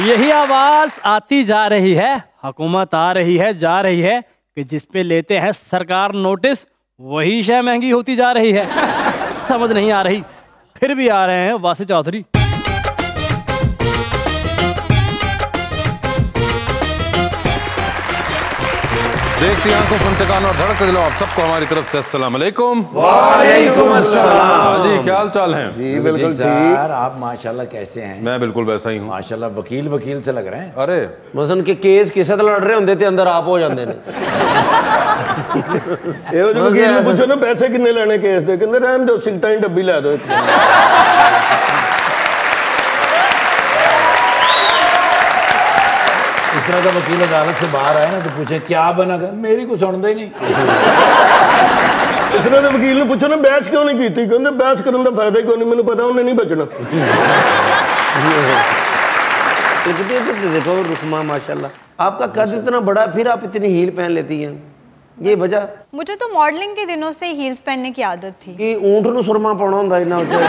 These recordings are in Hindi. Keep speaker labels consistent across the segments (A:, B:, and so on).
A: यही आवाज़ आती जा रही है, हुकूमत आ रही है, जा रही है कि जिस पे लेते हैं सरकार नोटिस, वही शय महँगी होती जा रही है। समझ नहीं आ रही, फिर भी आ रहे हैं वासी चौधरी।
B: देखती आंखों सुनते कान और धड़कते दिलो आप सबको हमारी तरफ से अस्सलाम वालेकुम
C: वालेकुम अस्सलाम
B: हाँ जी क्या हाल चाल है
C: जी बिल्कुल ठीक आप माशाल्लाह कैसे हैं
B: मैं बिल्कुल वैसा ही हूँ
C: माशाल्लाह वकील वकील से लग रहे हैं
B: अरे
D: ਬਸ ਉਨਕੇ ਕੇਸ ਕਿਸੇ ਤੇ ਲੜ ਰਹੇ ਹੁੰਦੇ ਤੇ ਅੰਦਰ ਆਪ ਹੋ ਜਾਂਦੇ ਨੇ
E: ਇਹੋ ਜਿਹੇ ਵਕੀਲ ਨੂੰ ਪੁੱਛੋ ਨਾ ਪੈਸੇ ਕਿੰਨੇ ਲੈਣੇ ਕੇਸ ਦੇ ਕਹਿੰਦੇ ਰਹਿਣ ਦਿਓ ਸਿਗਟਾਂ ਦੀ ਡੱਬੀ ਲੈ ਦਿਓ ਇੱਥੇ
C: तरह का वकील अदालत से बाहर आए ना तो पूछे क्या बना कर मेरी को सुनता ही नहीं
E: ਇਸ ਤਰ੍ਹਾਂ ਦੇ ਵਕੀਲ ਨੂੰ ਪੁੱਛੋ ਨਾ ਬਹਿਸ ਕਿਉਂ ਨਹੀਂ ਕੀਤੀ ਕਹਿੰਦੇ ਬਹਿਸ ਕਰਨ ਦਾ ਫਾਇਦਾ ਹੀ ਕੋਈ ਨਹੀਂ ਮੈਨੂੰ ਪਤਾ ਉਹਨੇ ਨਹੀਂ ਬਚਣਾ
D: लिखते थे तो देखो रुकमा माशाल्लाह आपका कद इतना बड़ा है, फिर आप इतनी हील पहन लेती हैं ये वजह
F: मुझे तो मॉडलिंग के दिनों से हील्स पहनने की आदत थी
D: कि ऊंट ਨੂੰ ਸੁਰਮਾ ਪਾਉਣਾ ਹੁੰਦਾ ਇੰਨਾ ਉੱਚਾ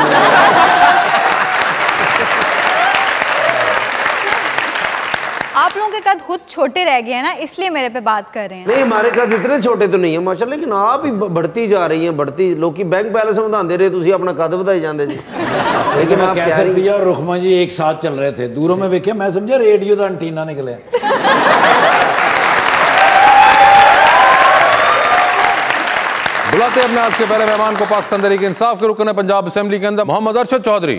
F: आप लोगों के कद खुद छोटे रह गए हैं ना इसलिए मेरे पे बात कर रहे हैं
D: नहीं हमारे कद इतने छोटे तो नहीं है माशाल्लाह लेकिन आप ही ब- बढ़ती जा रही हैं बढ़ती ਲੋਕੀ ਬੈਂਕ ਬੈਲੈਂਸ ਵਧਾਉਂਦੇ ਰਹੇ ਤੁਸੀਂ ਆਪਣਾ ਕਦ ਵਧਾਈ ਜਾਂਦੇ ਜੀ
C: लेकिन
D: आप
C: कैसर
D: प्यारी-
C: भैया और रुखमा जी एक साथ चल रहे थे दूरों में वेखे मैं समझा रेडियो का अंटीना निकले
B: बुलाते हैं अपने आज के पहले मेहमान को पाकिस्तान तरीके इंसाफ के रुकन है पंजाब असेंबली के अंदर मोहम्मद अरशद चौधरी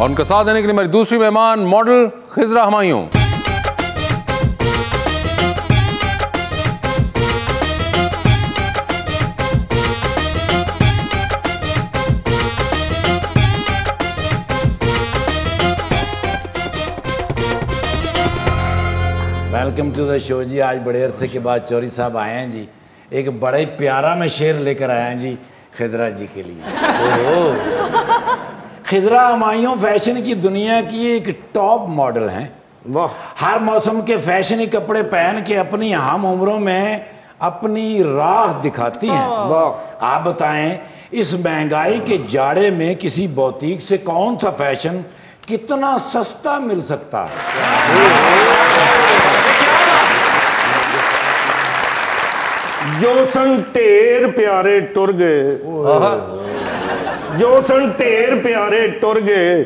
B: और उनके साथ देने के लिए मेरी दूसरी मेहमान model Khizra Humayun.
C: Welcome to the show जी। आज बड़े अरसे के बाद चौरी साहब आए हैं जी। एक बड़े प्यारा में शेर लेकर आया हैं जी खिजरा जी के लिए। खजरा हमायों फ़ैशन की दुनिया की एक टॉप मॉडल हैं।
D: वाह।
C: हर मौसम के फैशनी कपड़े पहन के अपनी हम उम्रों में अपनी राह दिखाती हैं।
D: वाह।
C: आप बताएँ इस महँगाई के जाड़े में किसी बौतीक से कौन सा फ़ैशन कितना सस्ता मिल सकता है?
E: जो संग तेर प्यारे टुर गए। ਜੋ ਸੰ ਢੇਰ ਪਿਆਰੇ ਟੁਰ ਗਏ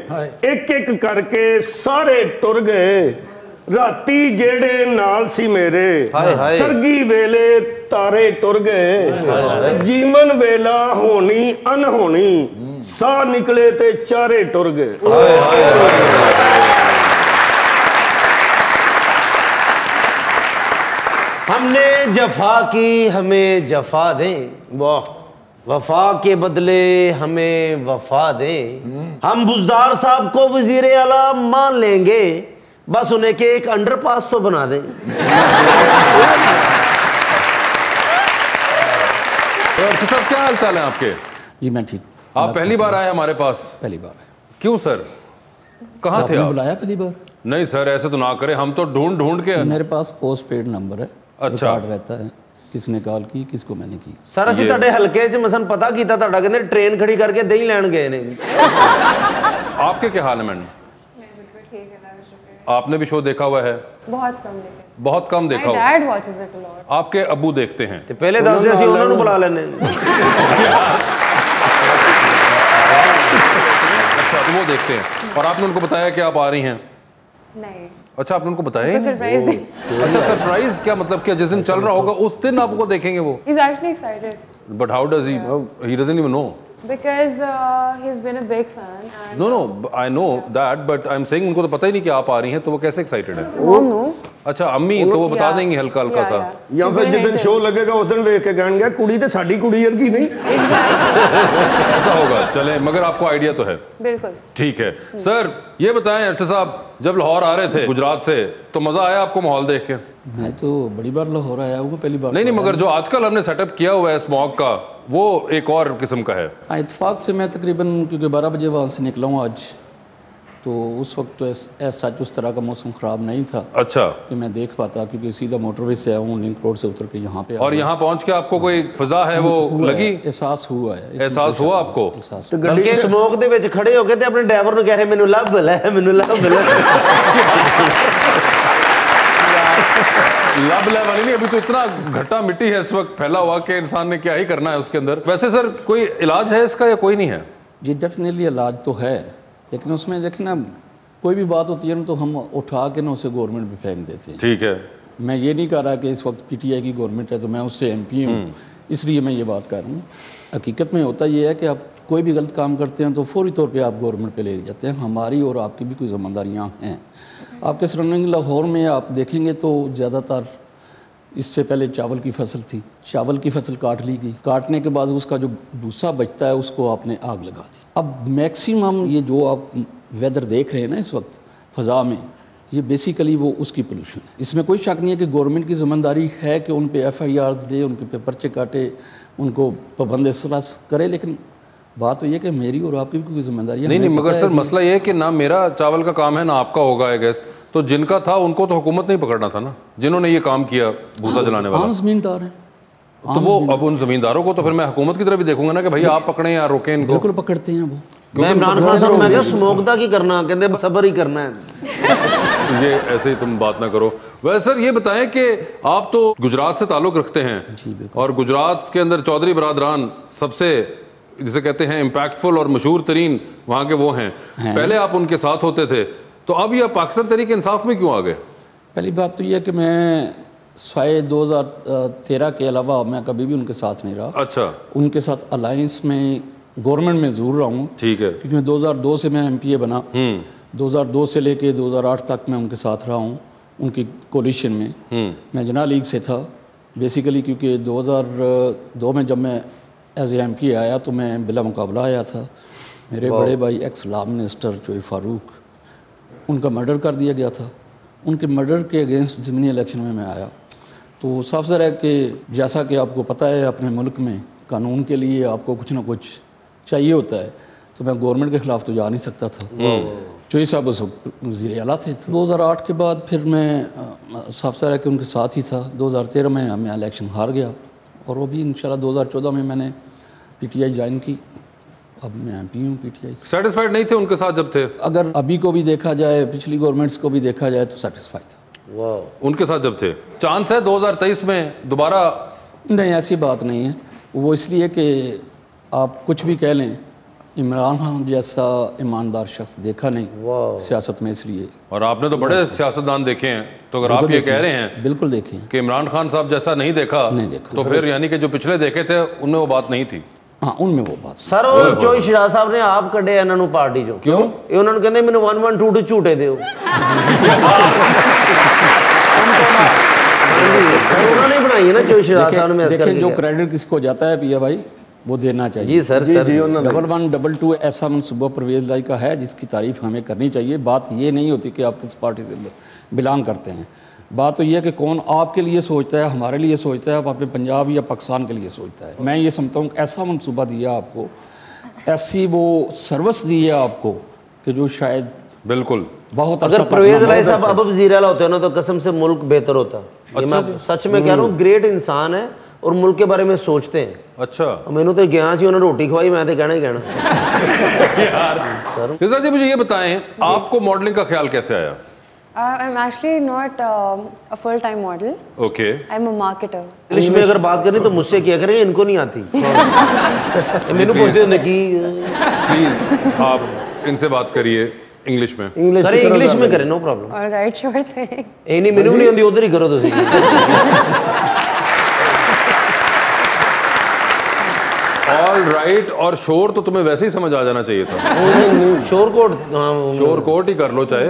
E: ਇੱਕ ਇੱਕ ਕਰਕੇ ਸਾਰੇ ਟੁਰ ਗਏ ਰਾਤੀ ਜਿਹੜੇ ਨਾਲ ਸੀ ਮੇਰੇ
D: ਹਾਏ ਹਾਏ।
E: ਸਰਗੀ ਵੇਲੇ ਤਾਰੇ ਟੁਰ ਗਏ ਜੀਵਨ ਵੇਲਾ ਹੋਣੀ ਅਨਹੋਣੀ ਸਾਹ ਨਿਕਲੇ ਤੇ ਚਾਰੇ ਟੁਰ ਗਏ
D: हमने जफा की हमें जफा दें वाह वफा के बदले हमें वफा दें। हम बुजदार साहब को वज़ीर आला मान लेंगे बस उन्हें के एक अंडरपास तो बना दें।
B: तो साहब क्या हाल चाल है आपके?
G: जी मैं ठीक
B: आप पहली बार आए हमारे पास?
G: पहली बार है।
B: क्यों सर? कहाँ थे आप?
G: बुलाया पहली बार?
B: नहीं सर ऐसे तो ना करें। हम तो ढूंढ ढूंढ के
G: मेरे पास पोस्ट पेड नंबर है
B: अच्छा।
G: रहता है। किसने कॉल की किसको मैंने की
D: ਸਰ ਅਸੀਂ ਤੁਹਾਡੇ ਹਲਕੇ 'ਚ ਮਸਨ ਪਤਾ ਕੀਤਾ ਤੁਹਾਡਾ ਕਹਿੰਦੇ ਟ੍ਰੇਨ ਖੜੀ ਕਰਕੇ ਦਹੀਂ ਲੈਣ ਗਏ ਨੇ
B: आपके क्या हाल है मैडम आपने भी शो देखा हुआ है
H: बहुत कम लेकिन
B: बहुत कम देखा
H: My
B: हुआ
H: dad watches it a lot.
B: आपके अबू देखते हैं
D: ਤੇ ਪਹਿਲੇ ਦੱਸਦੇ ਅਸੀਂ ਉਹਨਾਂ ਨੂੰ ਬੁਲਾ ਲੈਣੇ
B: अच्छा तो वो देखते हैं और आपने उनको बताया कि आप आ रही हैं
H: नहीं।
B: अच्छा आपने उनको बताया ही नहीं?
H: सरप्राइज़ दी
B: अच्छा सरप्राइज़ क्या मतलब क्या जिस दिन चल रहा होगा उस दिन आपको देखेंगे वो?
H: Is actually excited
B: but how does he he doesn't even know
H: because uh, he's been a big fan. And
B: no, no, uh, I know yeah. that, but I'm saying उनको तो पता ही नहीं कि आप आ रही हैं, तो वो कैसे excited हैं?
H: Mom knows.
B: अच्छा अम्मी तो वो बता देंगी हल्का हल्का सा।
H: या
E: फिर
H: जिस
E: दिन
H: शो
E: लगेगा उस दिन देख के कहेंगे कुड़ी तो साडी कुड़ी यार की नहीं?
B: ऐसा होगा चलें, मगर आपको आइडिया तो है।
H: बिल्कुल।
B: ठीक है। सर ये बताएँ अच्छा साहब जब लाहौर आ रहे थे गुजरात से तो मज़ा आया आपको माहौल देख के?
G: मैं तो बड़ी बार लाहौर आया हूँ पहली बार
B: नहीं नहीं मगर जो आजकल हमने सेटअप किया हुआ है स्मॉक का वो एक और किस्म का है
G: हाँ, इत्तेफाक से मैं तकरीबन क्योंकि बारह बजे वहाँ से निकला हूँ आज तो उस वक्त तो ऐस- ऐसा सच उस तरह का मौसम ख़राब नहीं था
B: अच्छा
G: कि मैं देख पाता क्योंकि सीधा मोटरवे से आया हूँ लिंक रोड से उतर के यहाँ पे आ
B: और
G: गया।
B: यहाँ पहुंच के आपको कोई फिजा है वो
G: हुआ है,
B: लगी
G: एहसास हुआ है इसमें
B: एहसास
G: कोई
B: हुआ
G: शक
B: आपको?
G: नहीं, एहसास
E: ਤੇ
D: ਬਲਕਿ
E: ਗੱਡੀ
D: ਸਮੋਕ ਦੇ ਵਿੱਚ ਖੜੇ ਹੋ ਕੇ ਤੇ ਆਪਣੇ ਡਰਾਈਵਰ ਨੂੰ ਕਹਿ ਰਹੇ ਮੈਨੂੰ ਲੱਭ ਲੈ ਮੈਨੂੰ ਲੱਭ ਲੈ
B: लब लब वाली नहीं अभी तो इतना घट्टा मिट्टी है इस वक्त फैला हुआ कि इंसान ने क्या ही करना है उसके अंदर। वैसे सर कोई इलाज है इसका या कोई नहीं है?
G: जी डेफिनेटली इलाज तो है लेकिन उसमें देखें ना कोई भी बात होती है ना तो हम उठा के ना उसे गवर्नमेंट में फेंक देते हैं।
B: ठीक है।
G: मैं ये नहीं कह रहा कि इस वक्त पीटीआई की गवर्नमेंट है तो मैं उससे एमपी हूँ इसलिए मैं ये बात कर रहा हूँ। हकीकत में होता ये है कि आप कोई भी गलत काम करते हैं तो फौरी तौर पर आप गवर्नमेंट पर ले जाते हैं हमारी और आपकी भी कोई जिम्मेदारियाँ हैं। आपके सराउंडिंग लाहौर में आप देखेंगे तो ज़्यादातर इससे पहले चावल की फ़सल थी। चावल की फ़सल काट ली गई। काटने के बाद उसका जो भूसा बचता है, उसको आपने आग लगा दी। अब मैक्सिमम ये जो आप वेदर देख रहे हैं ना इस वक्त, फ़ज़ा में, ये बेसिकली वो उसकी पोल्यूशन है। इसमें कोई शक नहीं है कि गवर्नमेंट की ज़िम्मेदारी है कि उन पर एफ़ आई आर्स दे, उनके पे पर्चे काटे, उनको पाबंद सलास करे, लेकिन बात तो ये कि मेरी और आपकी भी कोई ज़िम्मेदारी
B: नहीं नहीं मगर सर मसला ये है कि ना मेरा चावल का काम है ना आपका होगा आई गैस तो जिनका था उनको तो हुकूमत नहीं पकड़ना था ना जिन्होंने ये काम किया भूसा हाँ, जलाने वाला।
G: आम जमींदार हैं।
B: तो वो अब उन जमींदारों को तो फिर मैं हुकूमत की तरफ़ भी देखूँगा ना कि भाई आप पकड़े या रोके इनको।
G: बिल्कुल पकड़ते हैं वो।
D: मैं इमरान खान साहब तो मैं क्या स्मोकदा की करना कहते सबर ही करना है।
B: ये ऐसे ही तुम बात ना करो। वैसे सर ये बताएँ कि आप तो गुजरात से ताल्लुक़ रखते हैं और गुजरात के अंदर चौधरी बरादरान सबसे जिसे कहते हैं इम्पैक्टफुल और मशहूर तरीन वहाँ के वो हैं। है। पहले आप उनके साथ होते थे तो अब ये पाकिस्तान तरीक इंसाफ में क्यों आ गए?
G: पहली बात तो ये है कि मैं साय 2013 के अलावा मैं कभी भी उनके साथ नहीं रहा।
B: अच्छा।
G: उनके साथ अलायंस में गवर्नमेंट में ज़रूर रहा हूँ।
B: ठीक है।
G: क्योंकि मैं 2002 से मैं एमपीए बना। 2002 से लेके 2008 तक मैं उनके साथ रहा हूँ उनकी कोलिशन में। मैं जना लीग से था बेसिकली क्योंकि 2002 में जब मैं एज एम पी आया तो मैं बिला मुकाबला आया था। मेरे बड़े भाई एक्स लॉ मिनिस्टर चोई फारूक उनका मर्डर कर दिया गया था। उनके मर्डर के अगेंस्ट ज़मीनी इलेक्शन में मैं आया। तो साफ़ ज़रा है कि जैसा कि आपको पता है अपने मुल्क में कानून के लिए आपको कुछ ना कुछ चाहिए होता है तो मैं गवर्नमेंट के ख़िलाफ़ तो जा नहीं सकता था। चोई साहब उस वक्त वज़ी अला थे। दो हज़ार आठ के बाद फिर मैं साफ़ ज़रा है कि उनके साथ ही था। दो हज़ार तेरह में मैं इलेक्शन हार गया। और वो भी इन दो हज़ार चौदह में मैंने पीटीआई टी आई ज्वाइन की। अब मैं एम पी हूँ पी टी आई
B: सेटिस्फाइड नहीं थे उनके साथ जब थे?
G: अगर अभी को भी देखा जाए पिछली गवर्नमेंट्स को भी देखा जाए तो सेटिस्फाई था।
B: उनके साथ जब थे? चांस है 2023 में दोबारा?
G: नहीं ऐसी बात नहीं है। वो इसलिए कि आप कुछ भी कह लें इमरान खान जैसा ईमानदार शख्स देखा नहीं सियासत में इसलिए
B: और आपने तो बड़े सियासतदान देखे हैं तो अगर आप
G: बिल्कुल
B: ये
G: देखे
B: कह
G: हैं,
B: रहे हैं
G: बिल्कुल देखे हैं।
B: कि इमरान खान साहब जैसा नहीं देखा
G: नहीं देखा।
B: तो फिर यानी कि जो पिछले देखे थे उनमें वो बात नहीं थी
G: हाँ उनमें वो बात
D: ਸਰ ਉਹ ਚੋਈ ਸ਼ਿਰਾਜ ਸਾਹਿਬ ਨੇ ਆਪ ਕੱਢਿਆ ਇਹਨਾਂ ਨੂੰ ਪਾਰਟੀ ਚੋਂ
B: ਕਿਉਂ
D: ਇਹ ਉਹਨਾਂ ਨੂੰ ਕਹਿੰਦੇ ਮੈਨੂੰ 112 ਝੂਟੇ ਦਿਓ सर, उन्होंने ही बनाई है ना चोई शिराज साहब ने मैं
G: देखें,
D: ऐसे
G: देखें जो
D: करके
G: क्रेडिट किसको जाता है पिया भाई वो देना चाहिए।
D: जी सर
E: जी,
D: सर।
E: जी
G: डबल वन डबल टू ऐसा मनसूबा परवेज लाई का है जिसकी तारीफ़ हमें करनी चाहिए। बात ये नहीं होती कि आप किस पार्टी से बिलोंग करते हैं। बात तो यह है कि कौन आपके लिए सोचता है हमारे लिए सोचता है आप अपने पंजाब या पाकिस्तान के लिए सोचता है। मैं ये समझता हूँ ऐसा मनसूबा दिया आपको ऐसी वो सर्विस दी है आपको कि जो शायद
B: बिल्कुल।
G: बहुत
D: अगर
G: अच्छा
D: परवेज
G: राय
D: साहब अच्छा, अब अच्छा। वज़ीर होते ना तो कसम से मुल्क बेहतर होता। अच्छा मैं सच में कह रहा हूँ हम्म। ग्रेट इंसान है। और मुल्क के बारे में सोचते हैं
B: अच्छा
D: ਮੈਨੂੰ ਤੇ ਗਿਆ ਸੀ ਉਹਨਾਂ ਰੋਟੀ ਖਵਾਈ ਮੈਂ ਤੇ ਕਹਿਣਾ ਹੀ ਕਹਿਣਾ
B: किसरा जी मुझे ये बताएं आपको मॉडलिंग का ख्याल कैसे आया
H: Uh, I'm actually not um, a full-time model.
B: Okay
H: I'm a marketer.
D: English में अगर बात करनी तो मुझसे क्या करें इनको नहीं आती ये मैंने पूछते होंगे कि
B: प्लीज आप इनसे बात करिए इंग्लिश में
E: ਇੰਗਲਿਸ਼
D: अरे इंग्लिश में करें no problem
H: All right, sure thing.
D: ਇਹ ਨਹੀਂ ਮੈਨੂੰ ਵੀ ਨਹੀਂ ਆਉਂਦੀ ਉਧਰ ਹੀ ਕਰੋ ਤੁਸੀਂ
B: ऑल राइट और शोर तो तुम्हें वैसे ही समझ आ जाना चाहिए था।
D: शोर कोट हाँ
B: शोर कोट ही कर लो चाहे।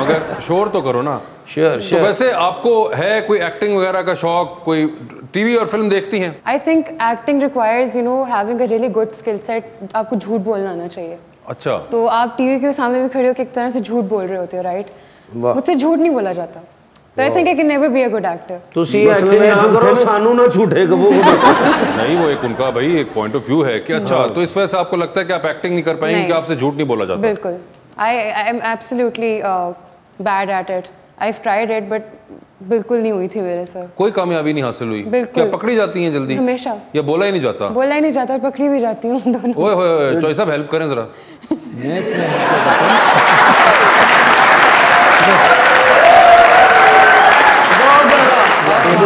B: मगर शोर तो करो ना।
D: Sure
B: sure,
D: sure.
B: तो वैसे आपको है कोई एक्टिंग वगैरह का शौक कोई टीवी और फ़िल्म देखती हैं?
H: I think acting requires, you know, having a really good skill set. आपको झूठ बोलना आना चाहिए।
B: अच्छा।
H: तो आप टीवी के सामने भी खड़े हो एक तरह से झूठ बोल रहे होते हो राइट मुझसे झूठ नहीं बोला जाता। तो I think I can never be a good actor
D: ਤੁਸੀਂ ਐਕਟਿੰਗ ਨਾ ਕਰੋ ਸਾਨੂੰ ਨਾ ਝੂਠੇ ਕਹੋ
B: नहीं वो एक उनका भाई एक पॉइंट ऑफ व्यू है कि अच्छा तो इस वजह से आपको लगता है कि आप एक्टिंग नहीं कर पाएंगे
H: नहीं।
B: कि आपसे झूठ नहीं बोला जाता
H: बिल्कुल I I am absolutely uh, bad at it. I've tried it, but बिल्कुल नहीं हुई थी मेरे से
B: कोई कामयाबी नहीं हासिल हुई
H: बिल्कुल।
B: क्या पकड़ी जाती हैं जल्दी
H: हमेशा
B: या बोला ही नहीं जाता
H: बोला ही नहीं जाता और पकड़ी भी जाती हूँ दोनों
B: ओए होए होए चॉइस साहब हेल्प करें जरा
G: मैं इसमें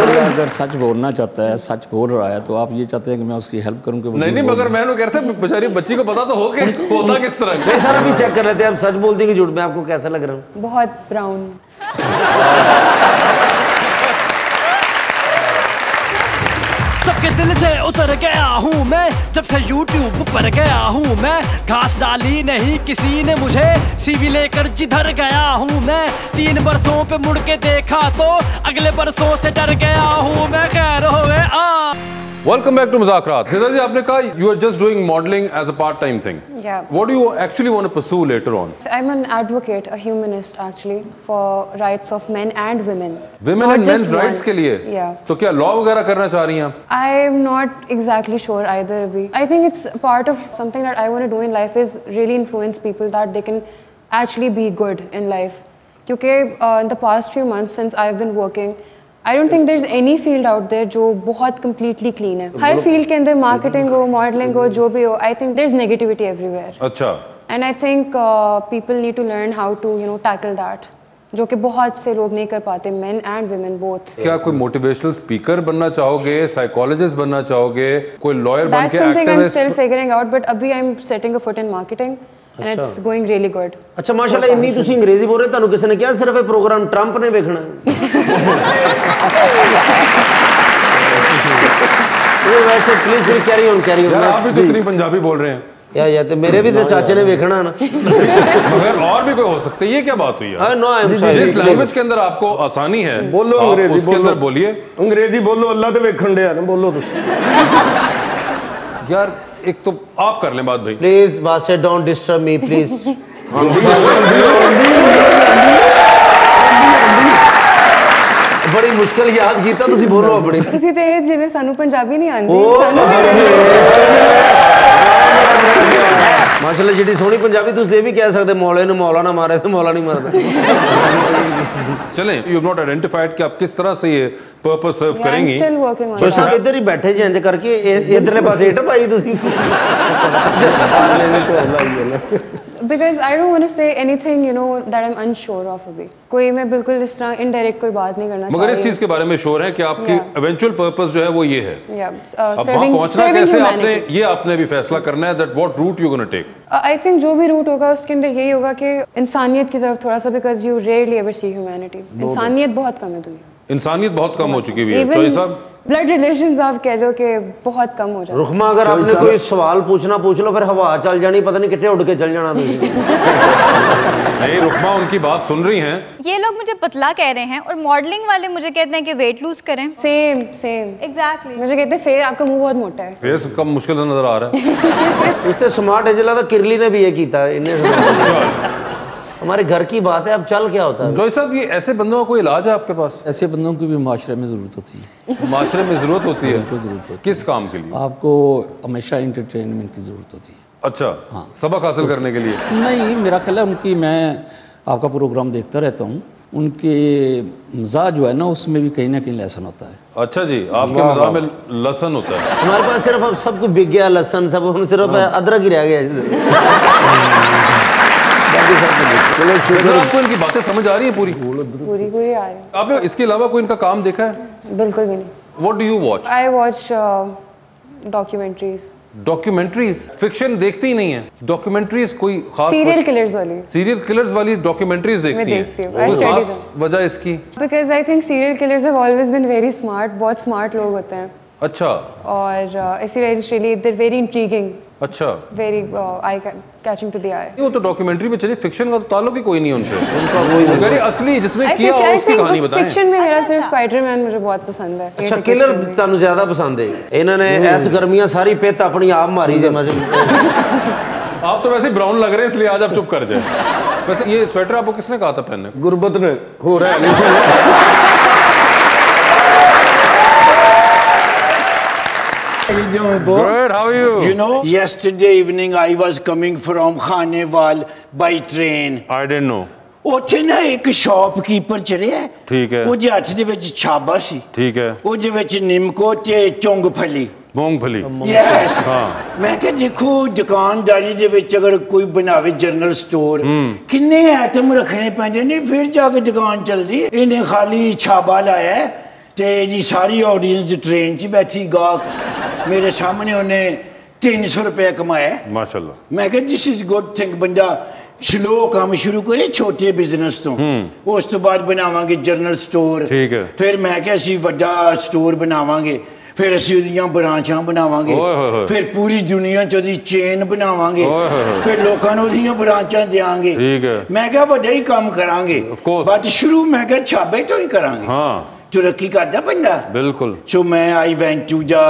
G: अगर सच बोलना चाहता है सच बोल रहा है तो आप ये चाहते हैं कि मैं उसकी हेल्प करूँ कि
B: नहीं नहीं मगर मैं कह रहा था बेचारी बच्ची को पता तो हो के होता किस तरह
D: नहीं सर अभी चेक कर रहे थे आप सच बोलती हैं कि झूठ में आपको कैसा लग रहा हूँ?
H: बहुत ब्राउन
I: सबके दिल से उतर गया हूँ मैं। जब से YouTube पर गया हूँ मैं। घास डाली नहीं किसी ने मुझे। सीवी लेकर जिधर गया हूँ मैं। तीन बरसों पे मुड़ के देखा तो अगले बरसों से डर गया हूँ मैं। खैर होवे आ।
B: Welcome back to Muzakarat Khiza ji आपने कहा you are just doing modelling as a part time thing
H: Yeah.
B: What do you actually want to pursue later on?
H: I'm an advocate, a humanist actually, for rights of men and women.
B: women
H: Not
B: and
H: just
B: men's rights. के लिए?
H: Yeah.
B: तो क्या लॉ वगैरह करना चाह रही हैं आप?
H: I'm not exactly sure either, Abhi. I think it's part of something that I want to do in life is really influence people that they can actually be good in life. क्योंकि uh, in the past few months since I've been working, I don't think there's any field out there जो बहुत completely clean है. हर field के अंदर marketing हो, modeling हो, जो भी हो, I think there's negativity everywhere.
B: अच्छा
H: And I think uh, people need to learn how to, you know, tackle that. जो कि बहुत से लोग नहीं कर पाते men and women both.
B: क्या कोई मोटिवेशनल स्पीकर बनना चाहोगे साइकोलॉजिस्ट बनना चाहोगे कोई लॉयर बन
H: That's
B: के
H: something I'm still
B: activist
H: figuring out, but abhi I'm setting a foot in marketing and it's going really good.
D: ਅੱਛਾ ਮਾਸ਼ਾਅੱਲਾ ਇੰਨੀ ਤੁਸੀਂ ਅੰਗਰੇਜ਼ੀ ਬੋਲ ਰਹੇ ਤੁਹਾਨੂੰ ਕਿਸੇ ਨੇ ਕਿਹਾ ਸਿਰਫ ਇਹ ਪ੍ਰੋਗਰਾਮ ਟਰੰਪ ਨੇ ਵੇਖਣਾ ਹੈ ਇਹ ਵੈਸੇ ਪਲੀਜ਼ ਫਿਰ ਕੈਰੀ ਔਨ ਕੈਰੀ
B: यार आप भी तो
D: ਔਨ
B: इतनी पंजाबी बोल रहे हैं
D: ਯਾ ਯਾ ਤੇ ਮੇਰੇ ਵੀ ਤੇ ਚਾਚੇ ਨੇ ਵੇਖਣਾ ਨਾ
B: मगर और भी कोई हो सकते हैं ये क्या बात हुई
D: हाँ,
B: है
D: no, I'm
B: जिस
D: sorry.
B: लैंग्वेज के अंदर आपको आसानी है
E: ਬੋਲੋ
B: आप
E: ਅੰਗਰੇਜ਼ੀ
B: उसके
E: ਬੋਲੋ
B: अंदर बोलिए
E: ਅੰਗਰੇਜ਼ੀ ਬੋਲੋ ਅੱਲਾ ਤੇ ਵੇਖਣ ਡਿਆ ਨਾ ਬੋਲੋ ਤੁਸੀਂ
B: यार एक तो आप कर लें बात भाई
D: please ਵਾਸੇ don't disturb me please ਬੜੀ ਮੁਸ਼ਕਲ ਯਾਦ ਕੀਤਾ ਤੁਸੀਂ ਬੋਲੋ ਆਪਣੀ
H: ਤੁਸੀਂ ਤੇ ਇਹ ਜਿਵੇਂ ਸਾਨੂੰ ਪੰਜਾਬੀ ਨਹੀਂ ਆਉਂਦੀ
D: ਉਹ
H: ਸਾਨੂੰ
D: ਮਾਸ਼ਾਅੱਲਾ ਜਿਹੜੀ ਸੋਹਣੀ ਪੰਜਾਬੀ ਤੁਸੀਂ ਇਹ ਵੀ ਕਹਿ ਸਕਦੇ ਮੌਲੇ ਨੂੰ ਮੌਲਾ ਨਾ ਮਾਰੇ ਤੇ ਮੌਲਾ ਨਹੀਂ ਮਾਰਦਾ
B: चलें यू हैव नॉट आइडेंटिफाइड कि आप किस तरह से ये पर्पस सर्व
H: Yeah, I'm
B: करेंगी
H: still working on
D: ਜੋ
H: that.
D: ਸਾਹਿਬ ਇੱਧਰ ਹੀ ਬੈਠੇ ਜੇ ਇੰਜ ਕਰਕੇ ਇਹ-
H: Because I don't want to say anything you know that I am unsure of अभी। कोई मैं बिल्कुल इस तरह इनडायरेक्ट कोई बात नहीं करना
B: मगर इस चीज़ के बारे में श्योर है कि आपकी इवेंचुअल yeah. पर्पस जो है वो ये है।
H: Yeah. uh,
B: अब वहाँ पहुँचना कैसे आपने ये आपने भी फैसला करना है that what route you gonna take
H: I think जो भी रूट होगा उसके अंदर यही होगा कि इंसानियत की तरफ़ थोड़ा सा because you rarely ever see humanity इंसानियत बहुत कम है दुनिया
B: इंसानियत बहुत कम हो चुकी हुई है। तो
H: ब्लड रिलेशंस आप कह लो कि बहुत कम हो हैं।
D: रुखमा अगर आपने कोई सवाल पूछना पूछ लो फिर हवा चल जानी पता नहीं कितने उड़ के चल जाना
B: नहीं रुकमा उनकी बात सुन रही हैं।
F: ये लोग मुझे पतला कह रहे हैं और मॉडलिंग वाले मुझे कहते हैं कि वेट लूज करें।
H: सेम सेम
F: एग्जैक्टली
H: मुझे कहते हैं फेर आपका मुँह बहुत मोटा है।
B: फेस कम मुश्किल से नज़र आ रहा है।
D: इतने स्मार्ट है जिला तो किरली ने भी ये किया इन्हें हमारे घर की बात है अब चल क्या होता है?
B: जोई साहब ये ऐसे बंदों का कोई इलाज है आपके पास?
G: ऐसे बंदों की भी माशरे में ज़रूरत होती है।
B: माशरे में ज़रूरत होती है?
G: बिल्कुल ज़रूरत होती
B: किस काम के लिए?
G: आपको हमेशा इंटरटेनमेंट की ज़रूरत होती है।
B: अच्छा
G: हाँ।
B: सबक हासिल करने के लिए?
G: नहीं मेरा ख्याल है उनकी मैं आपका प्रोग्राम देखता रहता हूँ। उनके मज़ा जो है ना उसमें भी कहीं ना कहीं लेसन होता है।
B: अच्छा जी आपके मज़ा में लसन होता है।
D: हमारे पास सिर्फ़ अब सब कुछ बिक गया लहसन सब सिर्फ़ अदरक ही रह गया।
B: आपको इनकी बातें समझ आ रही है पूरी?
H: पूरी पूरी आ रही
B: आपने इसके अलावा कोई इनका काम देखा है?
H: है बिल्कुल भी नहीं।
B: What do you watch
H: I watch documentaries
B: documentaries fiction देखती ही नहीं है। डॉक्यूमेंट्रीज कोई खास
H: सीरियल किलर्स वाली।
B: सीरियल किलर्स वाली डॉक्यूमेंट्रीज देखती है।
H: देखती हूँ। I
B: कोई खास वजह इसकी।
H: Because I think serial killers have always been very smart बहुत स्मार्ट लोग होते हैं।
B: अच्छा।
H: और uh, इसीलिए रियली वेरी इंट्रीगिंग
B: अच्छा।
H: Very eye catching to the eye
B: वो तो डॉक्यूमेंट्री में चली फिक्शन का तो ताल्लुक ही कोई नहीं उनसे। उनका वही वेरी असली
H: जिसमें
B: किया
H: और
B: उसकी कहानी बताएँ।
H: फिक्शन में मेरा अच्छा, सिर्फ़ अच्छा। स्पाइडरमैन मुझे बहुत पसंद है।
D: अच्छा किलर तानु ज़्यादा पसंद है। इन्होंने ऐस गर्मियाँ सारी पेट अपनी आप मारी जे मज़े
B: आप तो वैसे ब्राउन लग रहे हैं इसलिए आज आप चुप कर जाए। वैसे ये स्वेटर आपको किसने कहा था पहनने गुरबत
E: ने हो रहा है। How
C: you doing, boy?
B: Good, how are you?
C: You know, yesterday evening I was coming from Khanewal by train.
B: I didn't know.
C: ਉੱਥੇ ਨਾ ਇੱਕ ਸ਼ਾਪਕੀਪਰ ਚੜਿਆ
B: ਠੀਕ ਹੈ
C: ਉਹਦੇ ਹੱਥ ਦੇ ਵਿੱਚ ਛਾਬਾ ਸੀ
B: ਠੀਕ ਹੈ
C: ਉਹਦੇ ਵਿੱਚ ਨਿੰਮਕੋ ਤੇ ਚੁੰਗਫਲੀ
B: ਮੂੰਗਫਲੀ
C: ਯੈਸ
B: ਹਾਂ
C: ਮੈਂ ਕਿਹਾ ਦੇਖੋ ਦੁਕਾਨਦਾਰੀ ਦੇ ਵਿੱਚ ਅਗਰ ਕੋਈ ਬਣਾਵੇ ਜਨਰਲ ਸਟੋਰ ਕਿੰਨੇ ਆਈਟਮ ਰੱਖਣੇ ਪੈਂਦੇ ਨੇ ਫਿਰ ਜਾ ਕੇ ਦੁਕਾਨ ਚੱਲਦੀ ਇਹਨੇ ਖਾਲੀ ਛਾਬਾ ਲਾਇਆ ਤੇ ਜੀ ਸਾਰੀ ਆਡੀਅנס ਟ੍ਰੇਨ 'ਚ ਬੈਠੀ ਗਾਹਕ ਮੇਰੇ ਸਾਹਮਣੇ ਉਹਨੇ 300 ਰੁਪਏ ਕਮਾਇਆ
B: माशाल्लाह
C: ਮੈਂ ਕਿਹਾ ਦਿਸ ਇਜ਼ ਗੁੱਡ ਥਿੰਗ ਬੰਦਾ ਸਲੋ ਕੰਮ ਸ਼ੁਰੂ ਕਰੇ ਛੋਟੇ ਬਿਜ਼ਨਸ ਤੋਂ ਉਸ ਤੋਂ ਬਾਅਦ ਬਣਾਵਾਂਗੇ ਜਨਰਲ ਸਟੋਰ
B: ਠੀਕ ਹੈ।
C: ਫਿਰ ਮੈਂ ਕਿਹਾ ਅਸੀਂ ਵੱਡਾ ਸਟੋਰ ਬਣਾਵਾਂਗੇ ਫਿਰ ਅਸੀਂ ਉਹਦੀਆਂ ਬ੍ਰਾਂਚਾਂ ਬਣਾਵਾਂਗੇ
B: ਓਏ ਹੋਏ ਹੋਏ।
C: ਫਿਰ ਪੂਰੀ ਦੁਨੀਆ 'ਚ ਉਹਦੀ ਚੇਨ ਬਣਾਵਾਂਗੇ
B: ਓਏ ਹੋਏ ਹੋਏ।
C: ਫਿਰ ਲੋਕਾਂ ਨੂੰ ਉਹਦੀਆਂ ਬ੍ਰਾਂਚਾਂ ਦੇਾਂਗੇ
B: ਠੀਕ ਹੈ।
C: ਮੈਂ ਕਿਹਾ ਵੱਡਾ ਹੀ ਕੰਮ ਕਰਾਂਗੇ
B: Of course.
C: ਬਟ ਸ਼ੁਰੂ ਮੈਂ ਕਿਹਾ ਛਾਬੇ ਤੋਂ ਹੀ ਕਰਾਂਗੇ
B: हाँ
C: ਤਰੱਕੀ ਕਰਦਾ ਬੰਦਾ
B: बिल्कुल
C: ਸੋ ਮੈਂ I went to the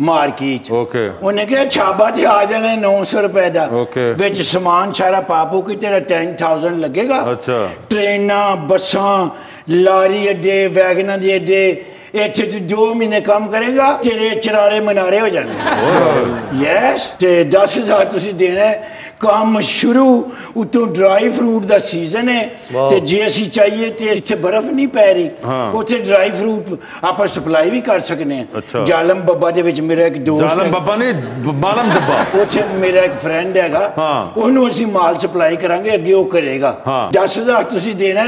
C: market
B: Okay.
C: ਉਹਨੇ ਕਿਹਾ ਛਾਬਾ ਤੇ ਆ ਜਾਣਾ 900 ਰੁਪਏ ਦਾ
B: Okay.
C: ਵਿੱਚ ਸਮਾਨ ਸਾਰਾ ਪਾਪੋ ਕਿ ਤੇਰਾ 10000 ਲੱਗੇਗਾ
B: ਅੱਛਾ।
C: ਟ੍ਰੇਨਾਂ ਬੱਸਾਂ ਲਾਰੀ ਅੱਡੇ ਵੈਗਨਾਂ ਦੇ ਅੱਡੇ ਇੱਥੇ ਤੂੰ 2 ਮਹੀਨੇ ਕੰਮ ਕਰੇਗਾ ਤੇਰੇ ਚਰਾਰੇ ਮਨਾਰੇ ਹੋ ਜਾਣਗੇ ਯੈਸ ਤੇ 10000 ਤੁਸੀਂ ਦੇਣਾ ਹੈ। ਕੰਮ ਸ਼ੁਰੂ ਉਤੋਂ ਡਰਾਈ ਫਰੂਟ ਦਾ ਸੀਜ਼ਨ ਹੈ ਤੇ ਜੇ ਅਸੀਂ ਚਾਹੀਏ ਤੇ ਇੱਥੇ ਬਰਫ਼ ਨਹੀਂ ਪੈ ਰਹੀ ਉੱਥੇ ਡਰਾਈ ਫਰੂਟ ਆਪਾਂ ਸਪਲਾਈ ਵੀ ਕਰ ਸਕਨੇ ਆ। ਜਾਲਮ ਬੱਬਾ ਦੇ ਵਿੱਚ ਮੇਰਾ ਇੱਕ ਦੋਸਤ ਜਾਲਮ
B: ਬੱਬਾ ਨੇ ਬਾਲਮ ਜੱਬਾ।
C: ਉੱਥੇ ਮੇਰਾ ਇੱਕ ਫਰੈਂਡ ਹੈਗਾ। ਉਹਨੂੰ ਅਸੀਂ ਮਾਲ ਸਪਲਾਈ ਕਰਾਂਗੇ ਅੱਗੇ ਉਹ ਕਰੇਗਾ। 10000 ਤੁਸੀਂ ਦੇਣਾ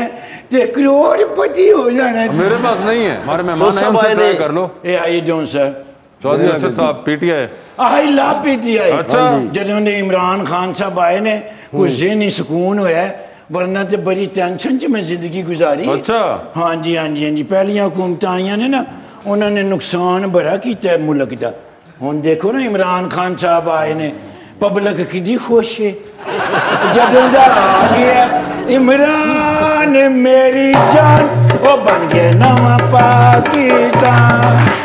C: ਤੇ ਕਰੋੜਪਤੀ ਹੋ ਜਾਣਾ
B: ਮੇਰੇ ਪਾਸ ਨਹੀਂ
D: ਹੈ।
B: ਮਾਰੇ
D: ਮਹਿਮਾਨ
B: ਹੈ
D: ਉਨਸੇ
B: ਕਰ ਲੋ
C: ਇਹ I don't sir
B: Chaudhry Arshad sahab PTI?
C: I love PTI.
B: अच्छा।
C: हाँ जदों दे इमरान खान साहब आए ने कुछ हम्म। जहनी सुकून होया वरना तो बड़ी टेंशन च मैं ज़िंदगी गुजारी।
B: अच्छा।
C: हाँ जी हाँ जी हाँ जी। पहलियाँ हुकूमत आईया ने ना उन्होंने नुकसान बड़ा किया मुल्क का हूँ देखो ना इमरान खान साहब आए ने पबलिक कि खुश है। जदों आ गया इमरान मेरी जान वो बन गया नवा Pakistan.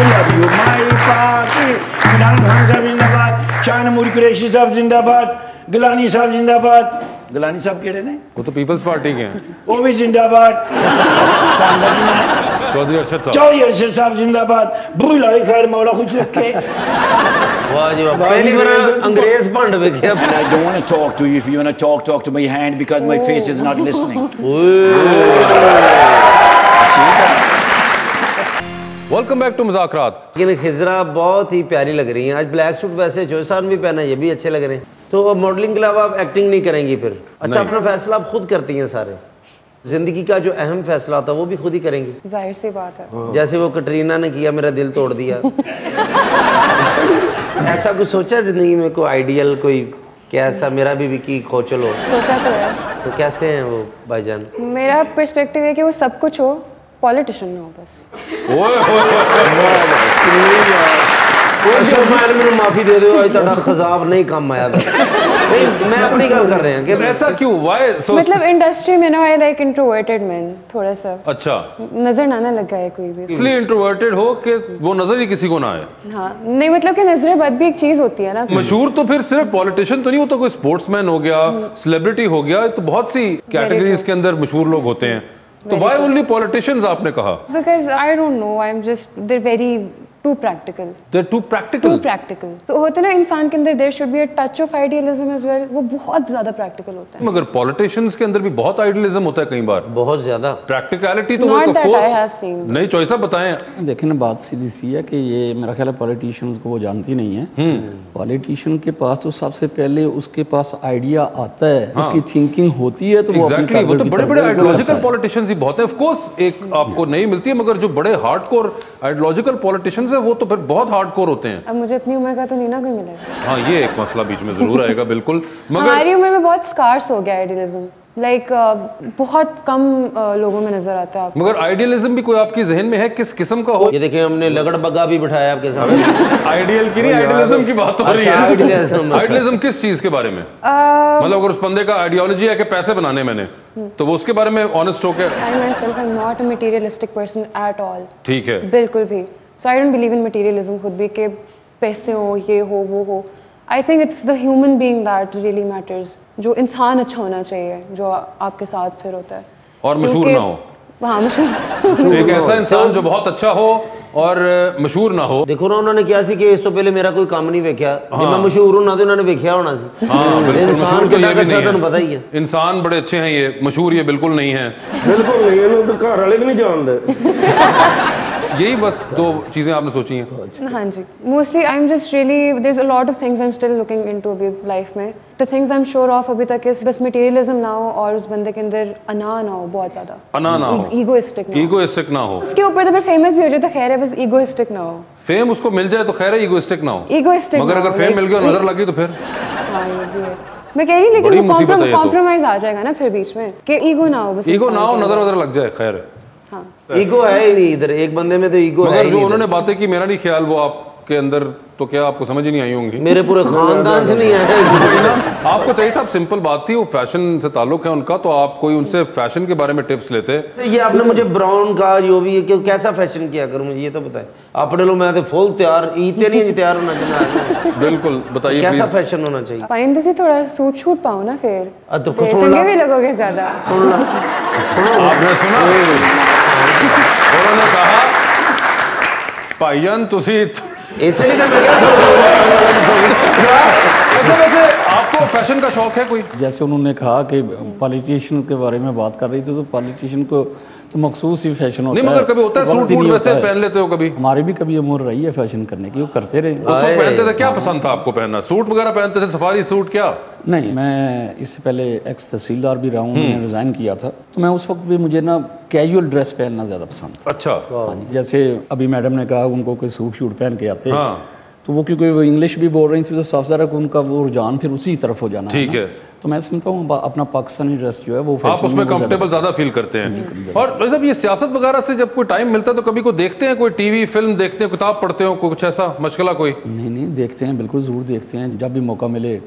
C: I love you, my Paki. Imran Khan साहब जिंदाबाद शाह नूर कुरैशी साहब जिंदाबाद गिलानी साहब जिंदाबाद गिलानी साहब केड़े ने
B: वो तो पीपल्स पार्टी के हैं।
C: वो भी जिंदाबाद।
B: चौधरी अरशद साहब।
C: चौधरी अरशद साहब जिंदाबाद बुला खैर मौला खुश रखे.
D: वाह जी वाह। पहली बार अंग्रेज़ भंड वेखिया
C: And I don't want to talk to you if you want to talk, talk to my hand because my face is not listening.
B: Welcome back to Muzakarat
D: लेकिन खिजरा बहुत ही प्यारी लग रही हैं। आज ब्लैक सूट वैसे जो साहब भी पहना ये भी अच्छे लग रहे हैं। तो अब मॉडलिंग के अलावा आप एक्टिंग नहीं करेंगी फिर। अच्छा अपना फैसला आप खुद करती हैं सारे। ज़िंदगी का जो अहम फैसला होता है वो भी खुद ही करेंगी।
H: ज़ाहिर सी बात है।
D: जैसे वो कटरीना ने किया मेरा दिल तोड़ दिया। ऐसा कुछ सोचा ज़िंदगी में? कोई आइडियल कोई क्या ऐसा? मेरा भी विकी खोचल हो।
H: सोचा तो है।
D: तो कैसे हैं वो भाईजान?
H: मेरा पर्सपेक्टिव है कि वो सब कुछ हो पॉलिटिशियन ना हो बस
D: अच्छा, माफ़ी दे दो खजाब नहीं आया मैं अपनी गल कर
B: ऐसा क्यों? व्हाई
H: मतलब इंडस्ट्री में ना आई लाइक इंट्रोवर्टेड मैन थोड़ा सा
B: अच्छा।
H: नज़र ना ना लग कोई भी।
B: इसलिए इंट्रोवर्टेड हो कि वो नज़र ही किसी को ना आए?
H: हाँ नहीं मतलब कि नज़रें बद भी एक चीज़ होती है ना।
B: मशहूर तो फिर सिर्फ़ पॉलिटिशियन तो नहीं होता तो कोई कोई स्पोर्ट्समैन हो गया सेलिब्रिटी हो गया तो बहुत सी कैटेगरीज के अंदर मशहूर लोग होते हैं। तो why ओनली पॉलिटिशियंस आपने कहा?
H: Because I don't know I am just there very too practical
B: they too
H: too
B: practical
H: practical तो होता है ना इंसान के अंदर there should be a touch of idealism as well वो बहुत ज़्यादा प्रैक्टिकल होता है।
B: मगर पॉलिटिशियंस के अंदर भी बहुत आइडियलिज्म होता है कई बार।
D: बहुत ज़्यादा।
B: प्रैक्टिकलिटी तो वो
H: that I have
B: of
H: seen.
B: नहीं चॉइस आप बताएँ।
G: देखिए ना बात सीधी सी है कि ये मेरा ख्याल है पॉलिटिशियंस को वो जानती नहीं है। पॉलिटिशियन के पास तो सबसे पहले उसके पास आइडिया आता है। उसकी थिंकिंग होती है तो वो अपनी
B: वो तो बड़े बड़े आइडियोलॉजिकल पॉलिटिशियंस ही। बहुत है। ऑफ़ कोर्स एक आपको नहीं मिलती है मगर जो बड़े हार्डकोर आइडियोलॉजिकल पॉलिटिशियंस है वो तो फिर बहुत हार्ड कोर होते हैं।
H: अब मुझे इतनी उम्र का तो नहीं ना कोई मिलेगा।
B: हाँ ये एक मसला बीच में ज़रूर आएगा बिल्कुल। मगर
H: हमारी उम्र में बहुत स्कार्स हो गया आइडियलिज्म लाइक like, बहुत कम uh, लोगों में नज़र आता है आपको।
B: मगर आइडियलिज्म भी कोई आपकी जहन में है? किस किस्म का हो?
D: ये देखें हमने लगड़ बग्गा भी बिठाया आपके सामने।
B: आइडियल की नहीं आइडियलिज्म की बात हो रही
D: अच्छा,
B: है।
D: idealism, अच्छा।
B: आइडियलिज्म किस चीज़ के बारे में?
H: Uh,
B: मतलब अगर उस बंदे का आइडियोलॉजी है कि पैसे बनाने मैंने तो वो उसके बारे में ऑनेस्ट होकर होके
H: I myself am not a materialistic person at all.
B: ठीक है।
H: बिल्कुल भी। So I don't believe in materialism खुद भी कि पैसे हो ये हो वो हो। I think it's the human being that really matters जो इंसान अच्छा होना चाहिए जो आपके साथ फिर होता है
B: और मशहूर
H: क्योंकि-
B: ना हो
H: हाँ मशहूर
B: एक ऐसा इंसान जो बहुत अच्छा हो और मशहूर ना हो
D: ਦੇਖੋ ਨਾ ਉਹਨਾਂ ਨੇ ਕਿਹਾ ਸੀ ਕਿ ਇਸ ਤੋਂ ਪਹਿਲੇ ਮੇਰਾ ਕੋਈ ਕੰਮ ਨਹੀਂ ਵੇਖਿਆ ਜੇ ਮੈਂ ਮਸ਼ਹੂਰ ਹੋਣਾ ਤੇ ਉਹਨਾਂ ਨੇ ਵੇਖਿਆ ਹੋਣਾ ਸੀ
B: हाँ बिल्कुल
D: ਇਨਸਾਨ
B: मशहूर तो
D: ਕਿੰਨਾ
B: ये भी
D: ਅੱਛਾ
B: नहीं
D: ਤੁਹਾਨੂੰ ਪਤਾ ਹੀ
B: है
D: ਹੈ
B: इंसान बड़े अच्छे हैं ये मशहूर ये बिल्कुल नहीं है
E: ਬਿਲਕੁਲ ਨਹੀਂ ਇਹਨੂੰ ਤਾਂ ਘਰ ਵਾਲੇ ਵੀ ਨਹੀਂ ਜਾਣਦੇ
B: यही बस दो चीज़ें आपने सोची हैं।
H: हाँ जी। Mostly I am just really there is a lot of things I am still looking into अभी लाइफ में। The things I am sure of अभी तक इस बस मटेरियलिज्म ना हो और उस बंदे के अंदर अना ना हो बहुत ज़्यादा।
B: अना ना हो।
H: ईगोइस्टिक ना हो।
B: ईगोइस्टिक ना हो।
H: उसके ऊपर तो फिर फ़ेमस भी हो जाए तो खैर है बस ईगोइस्टिक ना हो।
B: फेम उसको मिल जाए तो खैर है ईगोइस्टिक ना हो।
H: Egoistic
B: मगर अगर फेम मिल गया नज़र लगी तो फिर?
H: हाँ ये भी है। मैं कह रही लेकिन
B: मुसीबत तो।
H: कॉम्प्रोमाइज आ जाएगा ना फिर बीच में कि ईगो ना हो बस
B: ईगो ना हो नज़र। वजर लग जाए खैर है।
H: हाँ।
D: ईगो है ही नहीं इधर एक बंदे में तो ईगो है
B: जो उन्होंने बातें की मेरा नहीं ख्याल वो आपके अंदर तो क्या आपको समझ ही नहीं आई होंगी?
D: मेरे पूरे खानदान से नहीं है
B: आपको चाहिए था सिंपल बात थी वो फ़ैशन से ताल्लुक है उनका तो आप कोई उनसे फ़ैशन के बारे में टिप्स लेते।
D: तो ये आपने मुझे ब्राउन का जो भी है कि कैसा फ़ैशन किया करूँ मुझे ये तो बताएँ। अपने लो मैं तो फुल तैयार ईते नहीं है तैयार होना चाहिए।
B: बिल्कुल बताइए
D: कैसा फ़ैशन होना चाहिए?
H: पाइंदे से थोड़ा सूट छूट पाओ ना फिर।
D: तो सुन
H: भी लगोगे ज़्यादा।
B: आपने सुना? उन्होंने कहा? भाईजान तुसी
D: ऐसे नहीं कर मैं
B: वैसे वैसे आपको फ़ैशन का शौक है कोई?
G: जैसे उन्होंने कहा कि पॉलिटिशियन के बारे में बात कर रही थी तो पॉलिटिशियन को तो मखसूस ही फ़ैशन होता
B: नहीं
G: है।
B: मगर कभी होता है सूट वूट
G: नहीं
B: वैसे पहन लेते हो कभी?
G: हमारी भी कभी उम्र रही है फ़ैशन करने की वो करते रहे।
B: उस वक्त पहनते थे क्या पसंद था आपको पहनना? सूट वगैरह पहनते थे सफारी सूट क्या?
G: नहीं मैं इससे पहले एक्स तहसीलदार भी रहा हूँ
B: हम्म।
G: मैंने रिज़ाइन किया था। तो मैं उस वक्त भी मुझे ना कैजुअल ड्रेस पहनना ज़्यादा पसंद था।
B: अच्छा।
G: हाँ जैसे अभी मैडम ने कहा उनको कोई सूट शूट पहन के आते।
B: हाँ।
G: तो वो क्योंकि वो इंग्लिश भी बोल रही थी तो साफ़ ज़रा उनका वो रुझान फिर उसी तरफ़ हो जाना
B: ठीक है।
G: तो मैं समझता हूँ अपना पाकिस्तानी ड्रेस जो है वो
B: आप उसमें कंफर्टेबल ज़्यादा फील करते हैं। और वैसे ये सियासत वगैरह से जब कोई टाइम मिलता है तो कभी को देखते हैं कोई टीवी फ़िल्म देखते हैं किताब पढ़ते हो कुछ ऐसा मशगला कोई?
G: नहीं नहीं देखते हैं बिल्कुल ज़रूर देखते हैं जब भी मौका मिले।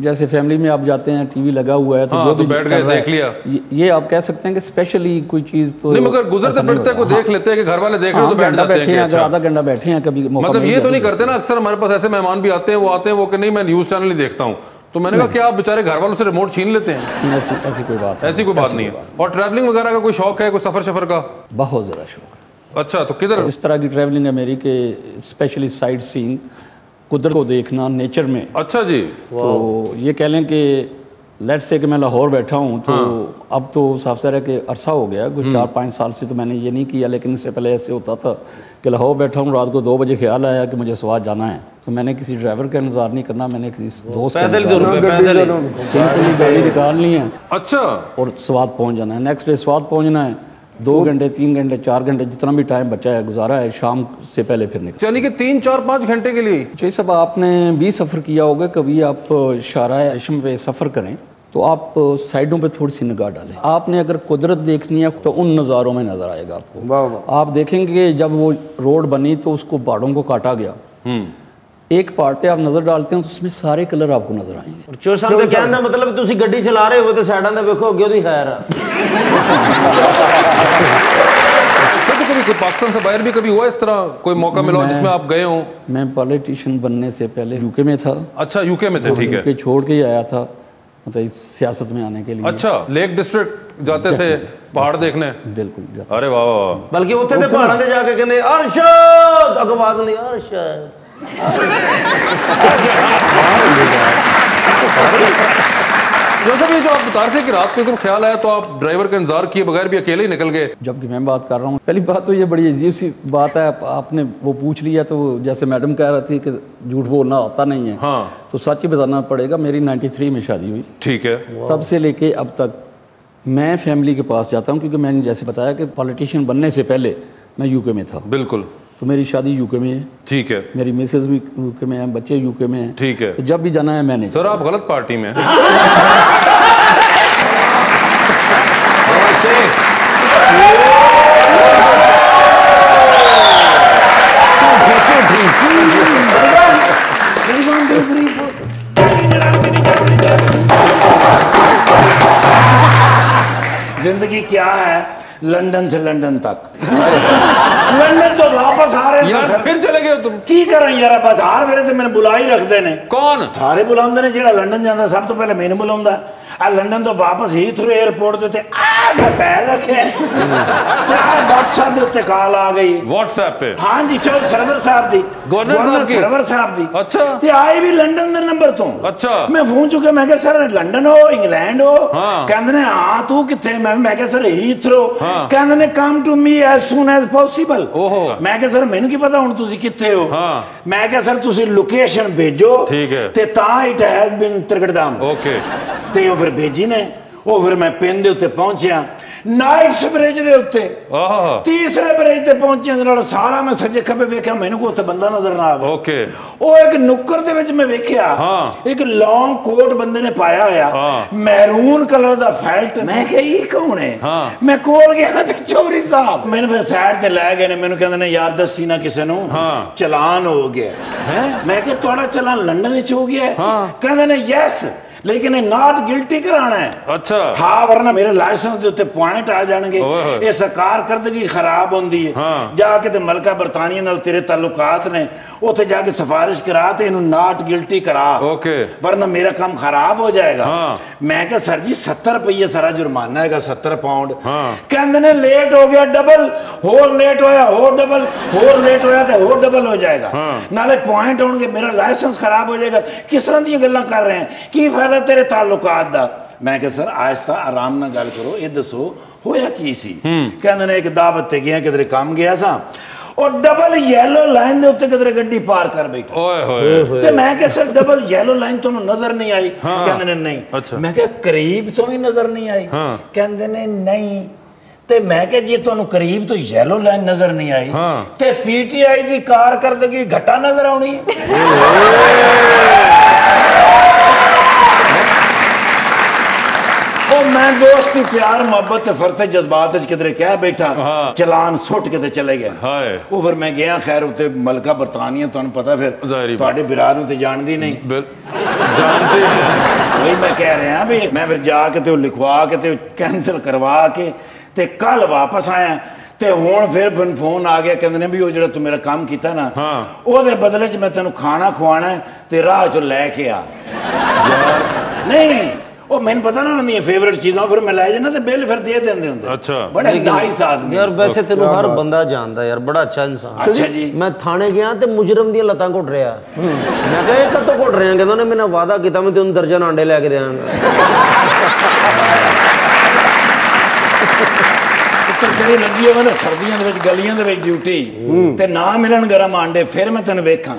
G: जैसे फैमिली में आप जाते हैं टीवी लगा हुआ है तो
B: हाँ,
G: जो
B: तो
G: भी
B: बैठ गए, देख लिया।
G: ये, ये आप कह सकते हैं कि स्पेशली कोई चीज़ तो
B: नहीं मगर गुजरते फिरते को देख लेते हैं कि घर वाले देख रहे
G: हाँ,
B: हो तो बैठ जाते हैं
G: बैठे हैं अगर
B: अच्छा।
G: आधा घंटा बैठे हैं कभी मौका
B: मतलब ये तो नहीं करते ना अक्सर हमारे पास ऐसे मेहमान भी आते हैं वो आते हैं वो कि नहीं मैं न्यूज़ चैनल ही देखता हूँ। तो मैंने कहा क्या आप बेचारे घर वालों से रिमोट छीन लेते हैं?
G: ऐसी ऐसी कोई बात
B: ऐसी कोई बात नहीं है। और ट्रैवलिंग वगैरह का कोई शौक है कोई सफ़र शफर का?
G: बहुत ज़्यादा शौक है।
B: अच्छा तो किधर?
G: इस तरह की ट्रैवलिंग है मेरी कि स्पेशली साइड सीइंग कुदरत को देखना नेचर में।
B: अच्छा जी।
G: तो ये कह लें कि लेट से कि मैं लाहौर बैठा हूँ तो अब तो साफ़ सारा कि अरसा हो गया कुछ चार पाँच साल से तो मैंने ये नहीं किया लेकिन इससे पहले ऐसे होता था। कि लाहौर बैठा हूँ रात को दो बजे ख्याल आया कि मुझे स्वाद जाना है। तो मैंने किसी ड्राइवर का इंतज़ार नहीं करना मैंने किसी दोस्त
D: ही।
G: सिंपली गाड़ी निकालनी है।
B: अच्छा।
G: और स्वाद पहुँच जाना है। नेक्स्ट डे स्वाद पहुँचना है। दो घंटे तीन घंटे चार घंटे जितना भी टाइम बचा है गुजारा है शाम से पहले फिर निकल।
B: यानी कि तीन चार पाँच घंटे के लिए?
G: जी सब आपने भी सफ़र किया होगा कभी आप शारा आशम पे सफ़र करें। तो आप साइडों पे थोड़ी सी निगाह डालें आपने अगर कुदरत देखनी है तो उन नज़ारों में नज़र आएगा आपको
D: वाह वाह
G: आप देखेंगे कि जब वो रोड बनी तो उसको पहाड़ों को काटा गया एक पहाड़ पे आप नज़र डालते हैं तो उसमें सारे कलर आपको नज़र आएंगे
D: ਚੋ ਸਾਹਿਬ ਦਾ ਕਹਿਣ ਦਾ ਮਤਲਬ ਤੁਸੀਂ ਗੱਡੀ ਚਲਾ ਰਹੇ ਹੋ ਤੇ ਸਾਈਡਾਂ ਦਾ ਵੇਖੋ ਅੱਗੇ ਉਹਦੀ ਖੈਰ ਆ
B: तो कभी कोई पाकिस्तान से बाहर भी कभी हुआ इस तरह कोई मौका मिला हो
G: मैं-
B: जिसमें आप गए हो
G: मैं पॉलिटिशियन बनने से पहले यूके में था
B: अच्छा यूके में थे ठीक है
G: यूके छोड़ के ही आया था मतलब इस सियासत में आने के लिए
B: अच्छा लेक डिस्ट्रिक्ट जाते थे पहाड़ देखने
G: बिल्कुल जाता
B: अरे वाह वाह वाह
D: ਬਲਕਿ ਉੱਥੇ ਤੇ ਪਹਾੜਾਂ ਤੇ ਜਾ ਕੇ ਕਹਿੰਦੇ ਅਰਸ਼ਦ ਅੱਗੋਂ ਬਾਤ ਹੁੰਦੀ ਅਰਸ਼ਦ
B: जैसा भी जो आप बता रहे थे कि रात को एकदम ख्याल आया तो आप ड्राइवर का इंतज़ार किए बगैर भी अकेले ही निकल गए?
G: जबकि मैं बात कर रहा हूँ पहली बात तो ये बड़ी अजीब सी बात है आप, आपने वो पूछ लिया तो जैसे मैडम कह रही थी कि झूठ बोलना आता नहीं है।
B: हाँ।
G: तो सच ही बताना पड़ेगा मेरी 93 में शादी हुई।
B: ठीक है।
G: तब से लेके अब तक मैं फैमिली के पास जाता हूँ क्योंकि मैंने जैसे बताया कि पॉलिटिशियन बनने से पहले मैं यूके में था।
B: बिल्कुल।
G: तो मेरी शादी यूके में है।
B: ठीक है।
G: मेरी मिसेज भी यूके में है बच्चे यूके में हैं।
B: ठीक है।
G: तो जब भी जाना है मैंने
B: सर आप गलत पार्टी में
C: ज़िंदगी क्या है? लंदन से लंदन तक। ਲੰਡਨ ਤੋਂ ਵਾਪਸ ਆ
B: ਰਹੇ
C: ਯਾਰ
B: ਫਿਰ ਚਲੇ ਗਏ ਤੁਮ।
C: ਕੀ ਕਰਾਂ ਯਾਰ ਬਸ ਹਰ ਵੇਲੇ ਤੇ ਮੈਨੂੰ ਬੁਲਾ ਹੀ ਰੱਖਦੇ ਨੇ।
B: ਕੌਣ?
C: ਸਾਰੇ ਬੁਲਾਉਂਦੇ ਨੇ ਜਿਹੜਾ ਲੰਡਨ ਜਾਂਦਾ ਸਭ ਤੋਂ ਪਹਿਲੇ ਮੈਨੂੰ ਬੁਲਾਉਂਦਾ। ਆ ਲੰਡਨ ਤੋਂ ਵਾਪਸ ਹੀਥਰੋ 에ਅਰਪੋਰਟ ਦੇ ਤੇ ਆ ਮੈਂ ਪੈਰ ਰੱਖਿਆ ਆ WhatsApp ਦੇ ਉੱਤੇ ਕਾਲ ਆ ਗਈ।
B: WhatsApp
C: ਤੇ? ਹਾਂਜੀ ਚੌਲ ਸਰਵਰ ਸਾਹਿਬ ਦੀ।
B: ਗਵਰਨਰ ਸਾਹਿਬ ਦੀ
C: ਸਰਵਰ ਸਾਹਿਬ ਦੀ।
B: ਅੱਛਾ।
C: ਤੇ ਆਈ ਵੀ ਲੰਡਨ ਦੇ ਨੰਬਰ ਤੋਂ।
B: ਅੱਛਾ।
C: ਮੈਂ ਫੋਨ ਚੁੱਕਿਆ ਮੈਂ ਕਿਹਾ ਸਰ ਲੰਡਨ ਹੋ ਇੰਗਲੈਂਡ ਹੋ? ਕਹਿੰਦੇ ਨੇ ਹਾਂ ਤੂੰ ਕਿੱਥੇ? ਮੈਂ ਮੈਂ ਕਿਹਾ ਸਰ ਹੀਥਰੋ ਕਹਿੰਦੇ ਨੇ come to me as soon as
B: possible
C: ਮੈਂ ਕਿਹਾ ਸਰ ਮੈਨੂੰ ਕੀ ਪਤਾ ਹੁਣ ਤੁਸੀਂ ਕਿੱਥੇ ਹੋ?
B: ਹਾਂ।
C: ਮੈਂ ਕਿਹਾ ਸਰ ਤੁਸੀਂ ਲੋਕੇਸ਼ਨ ਭੇਜੋ ਤੇ ਤਾਂ ਇਟ ਹੈਜ਼ ਬੀਨ ਤ੍ਰਿਗੜਦਾਮ
B: ਓਕੇ
C: ਤੇ ਉਹ ਫਿਰ ਭੇਜੀ ਨੇ। ਉਹ ਫਿਰ ਮੈਂ ਪਿੰਡ ਦੇ ਉੱਤੇ ਪਹੁੰਚਿਆ। ਨਾਈਟਸ ਬ੍ਰਿਜ ਦੇ ਉੱਤੇ।
B: ਆਹ।
C: ਤੀਸਰੇ ਬ੍ਰਿਜ ਤੇ ਪਹੁੰਚਿਆ ਨਾਲ ਸਾਰਾ ਮੈਂ ਸੱਜੇ ਖੱਬੇ ਵੇਖਿਆ ਮੈਨੂੰ ਕੋਈ ਉੱਥੇ ਬੰਦਾ ਨਜ਼ਰ ਨਾ ਆਵੇ।
B: ਓਕੇ
C: ਉਹ ਇੱਕ ਨੁੱਕਰ ਦੇ ਵਿੱਚ ਮੈਂ ਵੇਖਿਆ। ਇੱਕ ਲੌਂਗ ਕੋਟ ਬੰਦੇ ਨੇ ਪਾਇਆ ਹੋਇਆ। ਮੈਰੂਨ ਕਲਰ ਦਾ ਫੈਲਟ ਮੈਂ ਕਿਹਾ ਇਹ ਕੌਣ ਹੈ। ਮੈਂ ਕੋਲ ਗਿਆ ਤੇ ਚੋਰੀ ਸਾਹਿਬ ਮੈਨੂੰ ਫਿਰ ਸਾਈਡ ਤੇ ਲੈ ਗਏ ਨੇ ਮੈਨੂੰ ਕਹਿੰਦੇ ਨੇ ਯਾਰ ਦੱਸੀ ਨਾ ਕਿਸੇ ਨੂੰ
B: ਹਾਂ।
C: ਚਲਾਨ ਹੋ ਗਿਆ
B: ਹੈ
C: ਮੈਂ ਕਿਹਾ ਤੁਹਾਡਾ ਚਲਾਨ ਲੰਡਨ ਵਿੱਚ ਹੋ ਗਿਆ ਹੈ?
B: ਹਾਂ।
C: ਕਹਿੰਦੇ ਨੇ ਯੈਸ ਲੇਕਿਨ ਇਹ ਨਾਟ ਗਿਲਟੀ ਕਰਾਣਾ ਹੈ।
B: ਅੱਛਾ।
C: ਹਾਂ ਵਰਨਾ ਮੇਰੇ ਲਾਇਸੈਂਸ ਦੇ ਉੱਤੇ ਪੁਆਇੰਟ ਆ ਜਾਣਗੇ। ਇਹ ਸਰਕਾਰ ਕਰਦਗੀ ਖਰਾਬ ਹੁੰਦੀ ਹੈ। ਜਾ ਕੇ ਤੇ ਮਲਕਾ ਬਰਤਾਨੀਆ ਨਾਲ ਤੇਰੇ ਤਾਲੁਕਾਤ ਨੇ ਉੱਥੇ ਜਾ ਕੇ ਸਿਫਾਰਿਸ਼ ਕਰਾ ਤੇ ਇਹਨੂੰ ਨਾਟ ਗਿਲਟੀ ਕਰਾ।
B: ਓਕੇ।
C: ਵਰਨਾ ਮੇਰਾ ਕੰਮ ਖਰਾਬ ਹੋ ਜਾਏਗਾ। ਮੈਂ ਕਿਹਾ ਸਰ ਜੀ 70 ਰੁਪਏ ਸਾਰਾ ਜੁਰਮਾਨਾ ਹੈਗਾ 70 ਪਾਉਂਡ ਕਹਿੰਦੇ ਨੇ ਲੇਟ ਹੋ ਗਿਆ ਡਬਲ ਹੋਰ ਲੇਟ ਹੋਇਆ ਹੋਰ ਡਬਲ ਹੋਰ ਲੇਟ ਹੋਇਆ ਤੇ ਹੋਰ ਡਬਲ ਹੋ ਜਾਏਗਾ। ਨਾਲੇ ਪੁਆਇੰਟ ਆਉਣਗੇ ਮੇਰਾ ਲਾਇਸੈਂਸ ਖਰਾਬ ਹੋ ਜਾਏਗਾ। ਕਿਸ ਤਰ੍ਹਾਂ ਦੀਆਂ ਗੱਲਾਂ ਕਰ ਰਹੇ ਕੀ ਫਾਇਦਾ ਹੈ ਤੇਰੇ ਤਾਲੁਕਾਤ ਦਾ। ਮੈਂ ਕਿਹਾ ਸਰ ਆਇਸਤਾ ਆਰਾਮ ਨਾਲ ਗੱਲ ਕਰੋ ਇਹ ਦੱਸੋ ਹੋਇਆ ਕੀ ਸੀ? ਕਹਿੰਦੇ ਨੇ ਇੱਕ ਦਾਵਤ ਤੇ ਗਿਆ ਕਿਧਰੇ ਕੰਮ ਗਿਆ ਸਾਂ। ਉਹ ਡਬਲ ਯੈਲੋ ਲਾਈਨ ਦੇ ਉੱਤੇ ਕਿਧਰੇ ਗੱਡੀ ਪਾਰ ਕਰ ਬੈਠਾ।
B: ਓਏ ਹੋਏ।
C: ਤੇ ਮੈਂ ਕਿਹਾ ਸਰ ਡਬਲ ਯੈਲੋ ਲਾਈਨ ਤੁਹਾਨੂੰ ਨਜ਼ਰ ਨਹੀਂ ਆਈ? ਕਹਿੰਦੇ ਨੇ ਨਹੀਂ। ਮੈਂ ਕਿਹਾ ਕਰੀਬ ਤੋਂ ਵੀ ਨਜ਼ਰ ਨਹੀਂ ਆਈ? ਕਹਿੰਦੇ ਨੇ ਨਹੀਂ। ਤੇ ਮੈਂ ਕਿਹਾ ਜੇ ਤੁਹਾਨੂੰ ਕਰੀਬ ਤੋਂ ਯੈਲੋ ਲਾਈਨ ਨਜ਼ਰ ਨਹੀਂ ਆਈ ਤੇ ਪੀਟੀਆਈ ਦੀ ਕਾਰਕਰਦਗੀ ਘਟਾ ਨਜ਼ਰ ਆਉਣੀ ਉਹ ਮੈਂ ਦੋਸਤੀ ਪਿਆਰ ਮੁਹੱਬਤ ਤੇ ਫਰਤੇ ਜਜ਼ਬਾਤ ਵਿੱਚ ਕਿਧਰੇ ਕਹਿ ਬੈਠਾ ਚਲਾਨ ਸੁੱਟ ਕੇ ਤੇ ਚਲੇ ਗਏ
B: ਹਾਏ।
C: ਉਹ ਫਿਰ ਮੈਂ ਗਿਆ ਖੈਰ ਉੱਤੇ ਮਲਕਾ ਬਰਤਾਨੀਆ ਤੁਹਾਨੂੰ ਪਤਾ ਫਿਰ ਤੁਹਾਡੇ ਵਿਰਾਰ ਨੂੰ ਤੇ ਜਾਣਦੀ ਨਹੀਂ।
B: ਜਾਣਦੇ
C: ਨਹੀਂ। ਮੈਂ ਕਹਿ ਰਿਹਾ ਵੀ ਮੈਂ ਫਿਰ ਜਾ ਕੇ ਤੇ ਉਹ ਲਿਖਵਾ ਕੇ ਤੇ ਕੈਨਸਲ ਕਰਵਾ ਕੇ ਤੇ ਕੱਲ ਵਾਪਸ ਆਇਆ। ਤੇ ਹੁਣ ਫਿਰ ਫੋਨ ਆ ਗਿਆ ਕਹਿੰਦੇ ਨੇ ਵੀ ਉਹ ਜਿਹੜਾ ਤੂੰ ਮੇਰਾ ਕੰਮ ਕੀਤਾ ਨਾ ਉਹਦੇ ਬਦਲੇ 'ਚ ਮੈਂ ਤੈਨੂੰ ਖਾਣਾ ਖਵਾਣਾ ਤੇ ਰਾਹ 'ਚ ਲੈ ਕੇ ਆ। ਯਾਰ। ਨਹੀਂ। ਉਹ ਮੈਨੂੰ ਪਤਾ ਨਾ ਉਹਨਾਂ ਦੀਆਂ ਫੇਵਰਿਟ ਚੀਜ਼ਾਂ ਫਿਰ ਮੈਂ ਲੈ ਜਾਣਾ ਤੇ ਬਿੱਲ ਫਿਰ ਦੇ ਦਿੰਦੇ ਹੁੰਦੇ
B: ਅੱਛਾ।
C: ਬੜਾ ਨਾਈਸ ਆਦਮੀ
D: ਯਾਰ ਵੈਸੇ ਤੈਨੂੰ ਹਰ ਬੰਦਾ ਜਾਣਦਾ ਯਾਰ ਬੜਾ ਅੱਛਾ ਇਨਸਾਨ
C: ਅੱਛਾ ਜੀ
D: ਮੈਂ ਥਾਣੇ ਗਿਆ ਤੇ ਮੁਜਰਮ ਦੀਆਂ ਲੱਤਾਂ ਘੁੱਟ ਰਿਹਾ ਮੈਂ ਕਿਹਾ ਇਹ ਕਦੋਂ ਘੁੱਟ ਰਿਹਾ ਕਹਿੰਦਾ ਉਹਨੇ ਮੈਨੂੰ ਵਾਅਦਾ ਕੀਤਾ ਮੈਂ ਤੈਨੂੰ ਦਰਜਨ ਆਂਡੇ ਲੈ ਕੇ ਦੇਵਾਂਗਾ
C: ਉੱਪਰ ਜਿਹੜੀ ਲੱਗੀ ਹੋਵੇ ਨਾ ਸਰਦੀਆਂ ਦੇ ਵਿੱਚ ਗਲੀਆਂ ਦੇ ਵਿੱਚ ਡਿਊਟੀ ਤੇ ਨਾ ਮਿਲਣ ਗਰਮ ਆਂਡੇ ਫਿਰ ਮੈਂ ਤੈਨੂੰ ਵੇਖਾਂ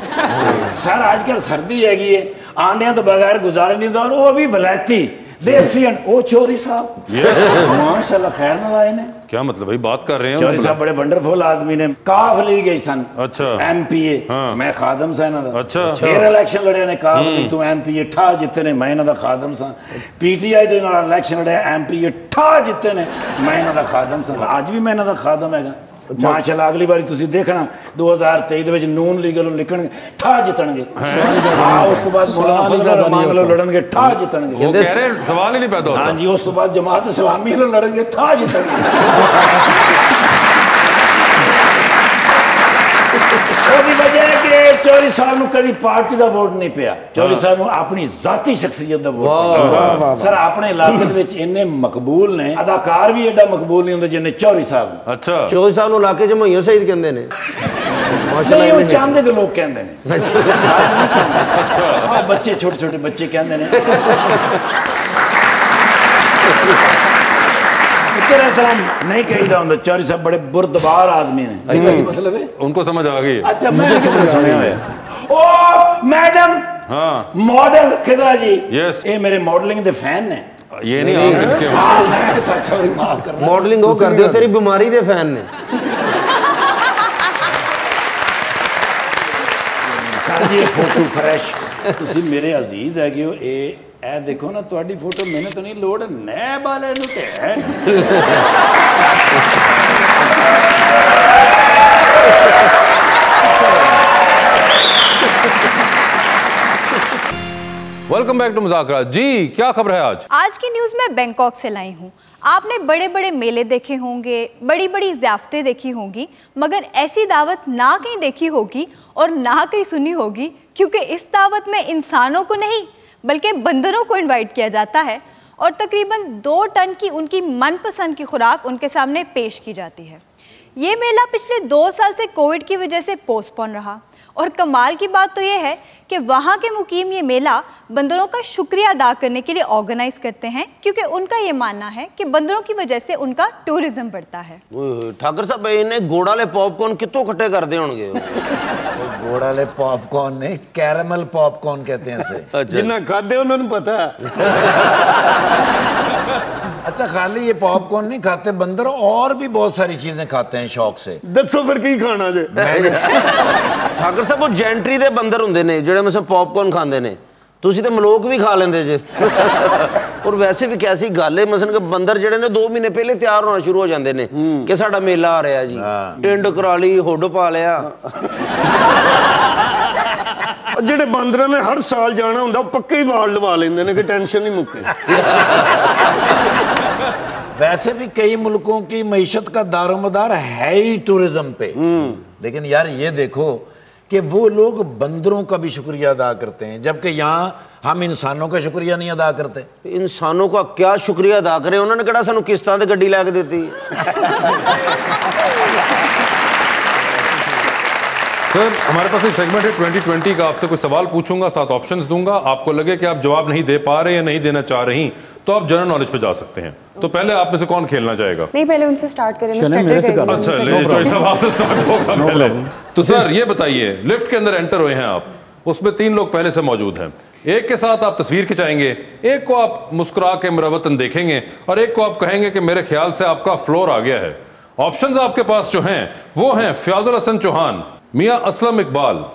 C: ਸਰ ਅੱਜ ਕੱਲ ਸਰਦੀ ਹੈਗੀ ਏ आने तो बगैर गुजारे नहीं दौर वो भी वलैती देसी ओ चोरी
B: साहब।
C: माशाल्लाह खैर ना लाए ने।
B: क्या मतलब भाई बात कर रहे हैं
C: चोरी मतलब। साहब बड़े वंडरफुल आदमी ने। काफ ली गई सन। अच्छा। एमपीए हाँ। मैं खादम सा अच्छा। फिर इलेक्शन लड़े ने काफ ली हम्म। तू एमपीए ठा ने मैं खादम सा। पीटीआई दे नाल इलेक्शन लड़े एमपीए ठा ने मैं खादम सा। आज भी मैं खादम हैगा। माशाला अगली
G: बार देखना
C: दो
G: हज़ार तेईस
C: नून लीग वालों ठा जितने
B: लड़न ठा जितने हाँ
C: जी उस जमात सलामी लड़न गए जितने ਚੌਰੀ ਸਾਹਿਬ ਨੂੰ ਕਦੀ ਪਾਰਟੀ ਦਾ ਵੋਟ ਨਹੀਂ ਪਿਆ ਚੌਰੀ ਸਾਹਿਬ ਨੂੰ ਆਪਣੀ ਜ਼ਾਤੀ ਸ਼ਖਸੀਅਤ ਦਾ ਵੋਟ ਪਿਆ ਸਰ ਆਪਣੇ ਇਲਾਕੇ ਵਿੱਚ ਇੰਨੇ ਮਕਬੂਲ ਨੇ ਅਦਾਕਾਰ ਵੀ ਐਡਾ ਮਕਬੂਲ ਨਹੀਂ ਹੁੰਦੇ ਜਿੰਨੇ ਚੌਰੀ ਸਾਹਿਬ
B: ਅੱਛਾ
D: ਚੌਰੀ ਸਾਹਿਬ ਨੂੰ ਇਲਾਕੇ 'ਚ ਮਹੀਓ ਸਹੀਦ ਕਹਿੰਦੇ ਨੇ
C: ਨਹੀਂ ਉਹ ਚਾਹੁੰਦੇ ਦੇ ਲੋਕ ਕਹਿੰਦੇ ਨੇ ਅੱਛਾ ਬੱਚੇ ਛੋਟੇ ਛੋਟੇ ਬੱਚੇ ਕਹਿੰਦੇ ਨੇ ਤੇਰਾ ਸਲਾਮ ਨਹੀਂ ਕਹੀਦਾ ਹੁੰਦਾ ਚੌਰੀ ਸਾਹਿਬ ਬੜੇ ਬੁਰਦਬਾਰ ਆਦਮੀ ਨੇ ਇਹਦਾ ਕੀ ਮਤਲਬ ਹੈ
B: उनको समझ आ गई
C: ਅੱਛਾ ਮੈਂ ਵੀ ਕਿਤੇ ਸੁਣਿਆ ਹੋਇਆ ਓ ਮੈਡਮ
B: हाँ
C: ਮਾਡਲ ਖਿਦਰਾ ਜੀ
B: Yes.
C: ਇਹ ਮੇਰੇ ਮਾਡਲਿੰਗ ਦੇ ਫੈਨ ਨੇ
B: ये नहीं आप इनके
C: ਹਾਂ ਮੈਂ ਤਾਂ ਸੌਰੀ ਮਾਫ ਕਰਨਾ
D: ਮਾਡਲਿੰਗ ਉਹ ਕਰਦੇ ਹੋ ਤੇਰੀ ਬਿਮਾਰੀ ਦੇ ਫੈਨ ਨੇ
C: ਸਰ ਜੀ ਇਹ ਫੋਟੋ ਫਰੈਸ਼ ਤੁਸੀਂ ਮੇਰੇ ਅਜ਼ੀਜ਼ ਹੈਗੇ ਹੋ ਇਹ ਇਹ ਦੇਖੋ ਨਾ ਤੁਹਾਡੀ ਫੋਟੋ ਮੈਨੂੰ ਤਾਂ ਨਹੀਂ ਲੋੜ ਨੈ ਵਾਲੇ ਨੂੰ ਤੇ ਹੈ
B: वेलकम बैक टू मुजाकरा जी क्या खबर है आज
F: आज की न्यूज़ मैं बैंकॉक से लाई हूँ आपने बड़े बड़े मेले देखे होंगे बड़ी बड़ी ज़्याफ़तें देखी होंगी मगर ऐसी दावत ना कहीं देखी होगी और ना कहीं सुनी होगी क्योंकि इस दावत में इंसानों को नहीं बल्कि बंदरों को इनवाइट किया जाता है और तकरीबन दो टन की उनकी मनपसंद की खुराक उनके सामने पेश की जाती है। ये मेला पिछले दो साल से कोविड की वजह से पोस्टपोन रहा और कमाल की बात तो ये है कि वहाँ के मुकीम ये मेला बंदरों का शुक्रिया अदा करने के लिए ऑर्गेनाइज करते हैं क्योंकि उनका ये मानना है कि बंदरों की वजह से उनका टूरिज़्म बढ़ता है।
D: ठाकर साहब इन्हें घोड़ा ले पॉपकॉर्न कितों इकट्ठे कर दे होंगे? ਹੋਣਗੇ
C: गोड़ वाले पॉपकॉर्न ने कैरमल पॉपकॉर्न कहते हैं इसे
E: ਜਿੰਨਾ ਖਾਦੇ ਉਹਨਾਂ ਨੂੰ ਪਤਾ
C: अच्छा खाली ये पॉपकॉर्न नहीं खाते बंदर और भी बहुत सारी चीजें खाते हैं शौक से
E: ਦੱਸੋ ਫਿਰ ਕੀ ਖਾਣਾ ਜੇ
D: ਠਾਕਰ ਸਾਹਿਬ ਉਹ ਜੈਂਟਰੀ ਦੇ ਬੰਦਰ ਹੁੰਦੇ ਨੇ ਜਿਹੜੇ ਮਸੇ ਪੌਪਕੌਰਨ ਖਾਂਦੇ ਨੇ ਤੁਸੀਂ ਤੇ ਮਲੋਕ ਵੀ ਖਾ ਲੈਂਦੇ ਜੇ ਔਰ ਵੈਸੇ ਵੀ ਕੈਸੀ ਗੱਲ ਹੈ ਮਸਨ ਕਿ ਬੰਦਰ ਜਿਹੜੇ ਨੇ 2 ਮਹੀਨੇ ਪਹਿਲੇ ਤਿਆਰ ਹੋਣਾ ਸ਼ੁਰੂ ਹੋ ਜਾਂਦੇ ਨੇ ਕਿ ਸਾਡਾ ਮੇਲਾ ਆ ਰਿਹਾ ਜੀ ਟਿੰਡ ਕਰਾ ਲਈ ਹੁੱਡ ਪਾ ਲਿਆ
E: ਉਹ ਜਿਹੜੇ ਬਾਂਦਰਾਂ ਨੇ ਹਰ ਸਾਲ ਜਾਣਾ ਹੁੰਦਾ ਉਹ ਪੱਕੇ ਹੀ ਵਾਲ ਲਵਾ ਲੈਂਦੇ ਨੇ ਕਿ ਟੈਨਸ਼ਨ ਨਹੀਂ ਮੁੱਕੇ
C: वैसे भी कई मुल्कों की मीशत का दारोमदार है ही टूरिज्म पे लेकिन यार ये देखो कि वो लोग बंदरों का भी शुक्रिया अदा करते हैं जबकि यहाँ हम इंसानों का शुक्रिया नहीं अदा करते।
D: इंसानों का क्या शुक्रिया अदा करें? उन्होंने कहा सू किस्त से गड्डी ला के देती?
B: सर हमारे पास एक सेगमेंट है 2020 का आपसे कुछ सवाल पूछूँगा साथ ऑप्शंस दूँगा। आपको लगे कि आप जवाब नहीं दे पा रहे या नहीं देना चाह रही। तो आप जनरल नॉलेज पे जा सकते हैं। तो पहले आप में से कौन खेलना चाहेगा?
H: नहीं पहले उनसे स्टार्ट करें मैं
G: मेरे से कर।
B: अच्छा ले
H: करेंगी।
B: चॉइस आपसे स्टार्ट होगा पहले। तो सर ये बताइए लिफ्ट के अंदर एंटर हुए हैं आप। उसमें तीन लोग पहले से मौजूद हैं। एक के साथ आप तस्वीर खिंचाएँगे एक को आप मुस्कुरा के मुरवतन देखेंगे और एक को आप कहेंगे कि मेरे ख्याल से आपका फ्लोर आ गया है। ऑप्शंस आपके पास जो हैं वो हैं फयाजुल हसन चौहान मियाँ असलम इकबाल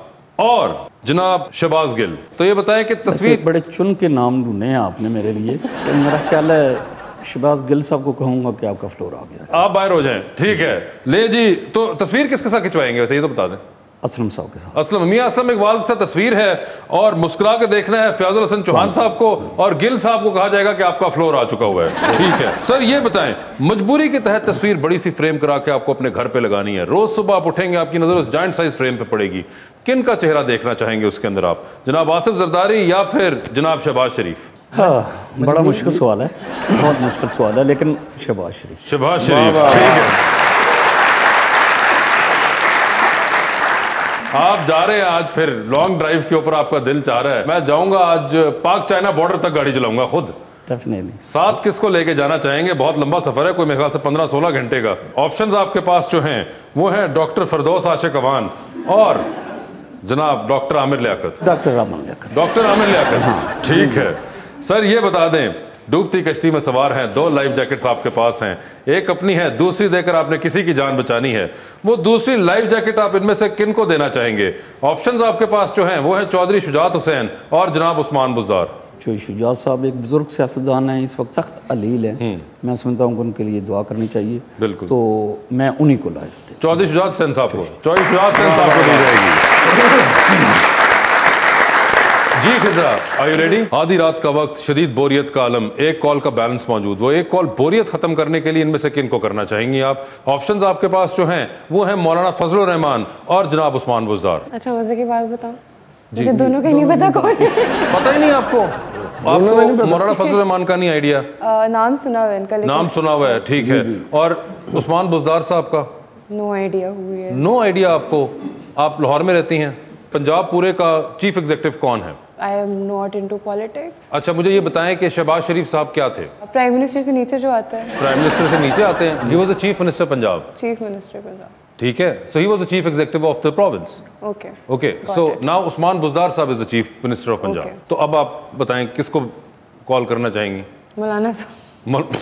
B: और जनाब शबाज गिल तो ये बताएँ कि तस्वीर
G: बड़े चुन के नाम ढूंढे हैं आपने मेरे लिए तो मेरा ख्याल है शबाज गिल साहब को कहूँगा कि आपका फ्लोर आ गया।
B: आप बाहर हो जाएँ ठीक है। ले जी तो तस्वीर किसके साथ खिंचवाएँगे? वैसे ये तो बता दें।
G: असलम साहब के साथ।
B: असलम मियाँ असलम इकबाल के साथ तस्वीर है और मुस्कुरा के देखना है फयाजुल हसन चौहान साहब को और गिल साहब को कहा जाएगा कि आपका फ्लोर आ चुका हुआ है। ठीक है। सर ये बताएँ मजबूरी के तहत तस्वीर बड़ी सी फ्रेम करा के आपको अपने घर पे लगानी है। रोज सुबह आप उठेंगे आपकी नज़र उस जॉइंट साइज़ फ्रेम पे पड़ेगी। किन का चेहरा देखना चाहेंगे उसके अंदर आप? जनाब आसिफ जरदारी या फिर जनाब शहबाज शरीफ?
G: हाँ बड़ा मुश्किल सवाल है। बहुत मुश्किल सवाल है लेकिन शबाज शरीफ।
B: शहबाज शरीफ ठीक है। आप जा रहे हैं आज फिर लॉन्ग ड्राइव के ऊपर आपका दिल चाह रहा है। मैं जाऊँगा आज पाक चाइना बॉर्डर तक गाड़ी चलाऊँगा खुद।
G: डेफिनेटली
B: साथ किसको लेके जाना चाहेंगे? बहुत लंबा सफ़र है कोई मेरे ख्याल से 15-16 घंटे का। ऑप्शंस आपके पास जो हैं वो हैं डॉक्टर फरदोस आशिक अवान और जनाब doctor Aamir Liaquat.
G: Doctor Liaquat. Doctor
B: Aamir Liaquat हाँ। ठीक है। सर ये बता दें डूबती कश्ती में सवार हैं दो लाइफ जैकेट्स आपके पास हैं एक अपनी है दूसरी देकर आपने किसी की जान बचानी है। वो दूसरी लाइफ जैकेट आप इनमें से किन को देना चाहेंगे? ऑप्शंस आपके पास जो हैं वो है चौधरी शुजात हुसैन और जनाब उस्मान बुजदार।
G: जो शुजात साहब एक बुज़ुर्ग सियासतदान हैं इस वक्त सख्त अलील हैं। मैं समझता हूँ उनके लिए दुआ करनी चाहिए।
B: बिल्कुल।
G: तो मैं उन्हीं को लाइफ
B: चौधरी शुजात हुसैन साहब को। चौधरी शुजात हुसैन साहब को दी जाएगी। जी खिजरा आर यू रेडी आधी रात का वक्त शदीद बोरियत का आलम एक कॉल का बैलेंस मौजूद। वो एक कॉल बोरियत खत्म करने के लिए इनमें से किन को करना चाहेंगी आप? ऑप्शंस आपके पास जो हैं वो हैं मौलाना फजल रहमान और जनाब उस्मान बुजदार।
H: अच्छा मज़े की बात बताओ। मुझे दोनों का ही नहीं पता कौन है।
B: पता ही नहीं आपको। आपको मौलाना फजल रहमान का नहीं आइडिया
H: नाम सुना हुआ है इनका
B: नाम सुना हुआ है ठीक है। और उस्मान बुजदार साहब का?
H: नो आइडिया हुई है
B: नो आइडिया आपको। आप लाहौर में रहती हैं। पंजाब पूरे का चीफ एग्जीक्यूटिव कौन है?
H: I am not into politics
B: अच्छा मुझे ये बताएँ कि शहबाज शरीफ साहब क्या थे?
H: प्राइम मिनिस्टर से नीचे जो आता है।
B: प्राइम मिनिस्टर से नीचे आते हैं। He was the chief minister Punjab
H: chief minister Punjab
B: ठीक है। So he was the chief executive of the province
H: okay
B: okay so now Usman Buzdar sahab is the chief minister of Punjab
H: Okay.
B: तो अब आप बताएँ किसको कॉल करना चाहेंगी?
H: मौलाना साहब।
B: मल...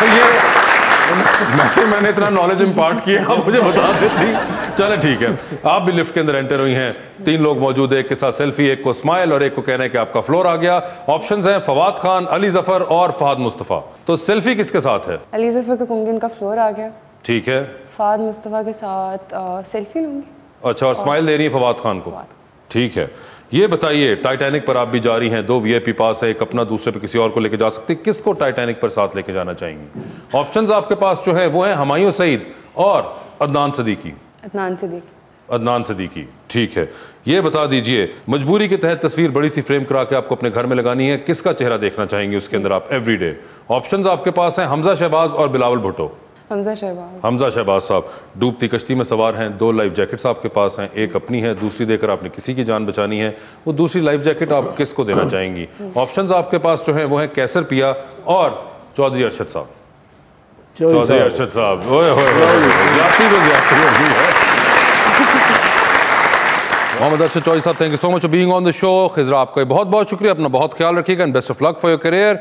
B: तो ये वैसे मैंने इतना नॉलेज इम्पार्ट किया आप मुझे बता देती। चले ठीक है। आप भी लिफ्ट के अंदर एंटर हुई हैं। तीन लोग मौजूद है एक के साथ सेल्फी एक को स्माइल और एक को कहना है कि आपका फ्लोर आ गया। ऑप्शंस हैं फवाद खान अली ज़फ़र और फहद मुस्तफ़ा। तो सेल्फी किसके साथ है?
H: अली ज़फ़र को कहूँगी उनका फ्लोर आ गया।
B: ठीक है।
H: फाद मुस्तफ़ा के साथ सेल्फी लूँगी।
B: अच्छा और स्माइल दे रही है फवाद खान को। ठीक है। ये बताइए टाइटैनिक पर आप भी जा रही हैं दो वीआईपी पास है एक अपना दूसरे पे किसी और को लेके जा सकती है। किसको टाइटैनिक पर साथ लेके जाना चाहेंगी? ऑप्शंस आपके पास जो है वो है हमायूं सईद और अदनान सदीकी।
H: अदनान सिद्दीकी
B: अदनान सदीकी ठीक है। ये बता दीजिए मजबूरी के तहत तस्वीर बड़ी सी फ्रेम करा के आपको अपने घर में लगानी है किसका चेहरा देखना चाहेंगे उसके अंदर आप एवरीडे ऑप्शंस आपके पास हैं हमजा शहबाज और बिलावल भुट्टो।
H: हमजा शहबाज
B: हमजा शहबाज साहब डूबती कश्ती में सवार हैं दो लाइफ जैकेट्स आपके पास हैं एक अपनी है दूसरी देकर आपने किसी की जान बचानी है वो दूसरी लाइफ जैकेट आप किसको देना चाहेंगी? ऑप्शंस आपके पास जो हैं वो हैं कैसर पिया और चौधरी अरशद साहब। चौधरी अरशद साहब Mohammad Arshad Chaudhry sahab thank you so much for being on the show Khizra आपका बहुत बहुत शुक्रिया अपना बहुत ख्याल रखिएगा and best of luck for your career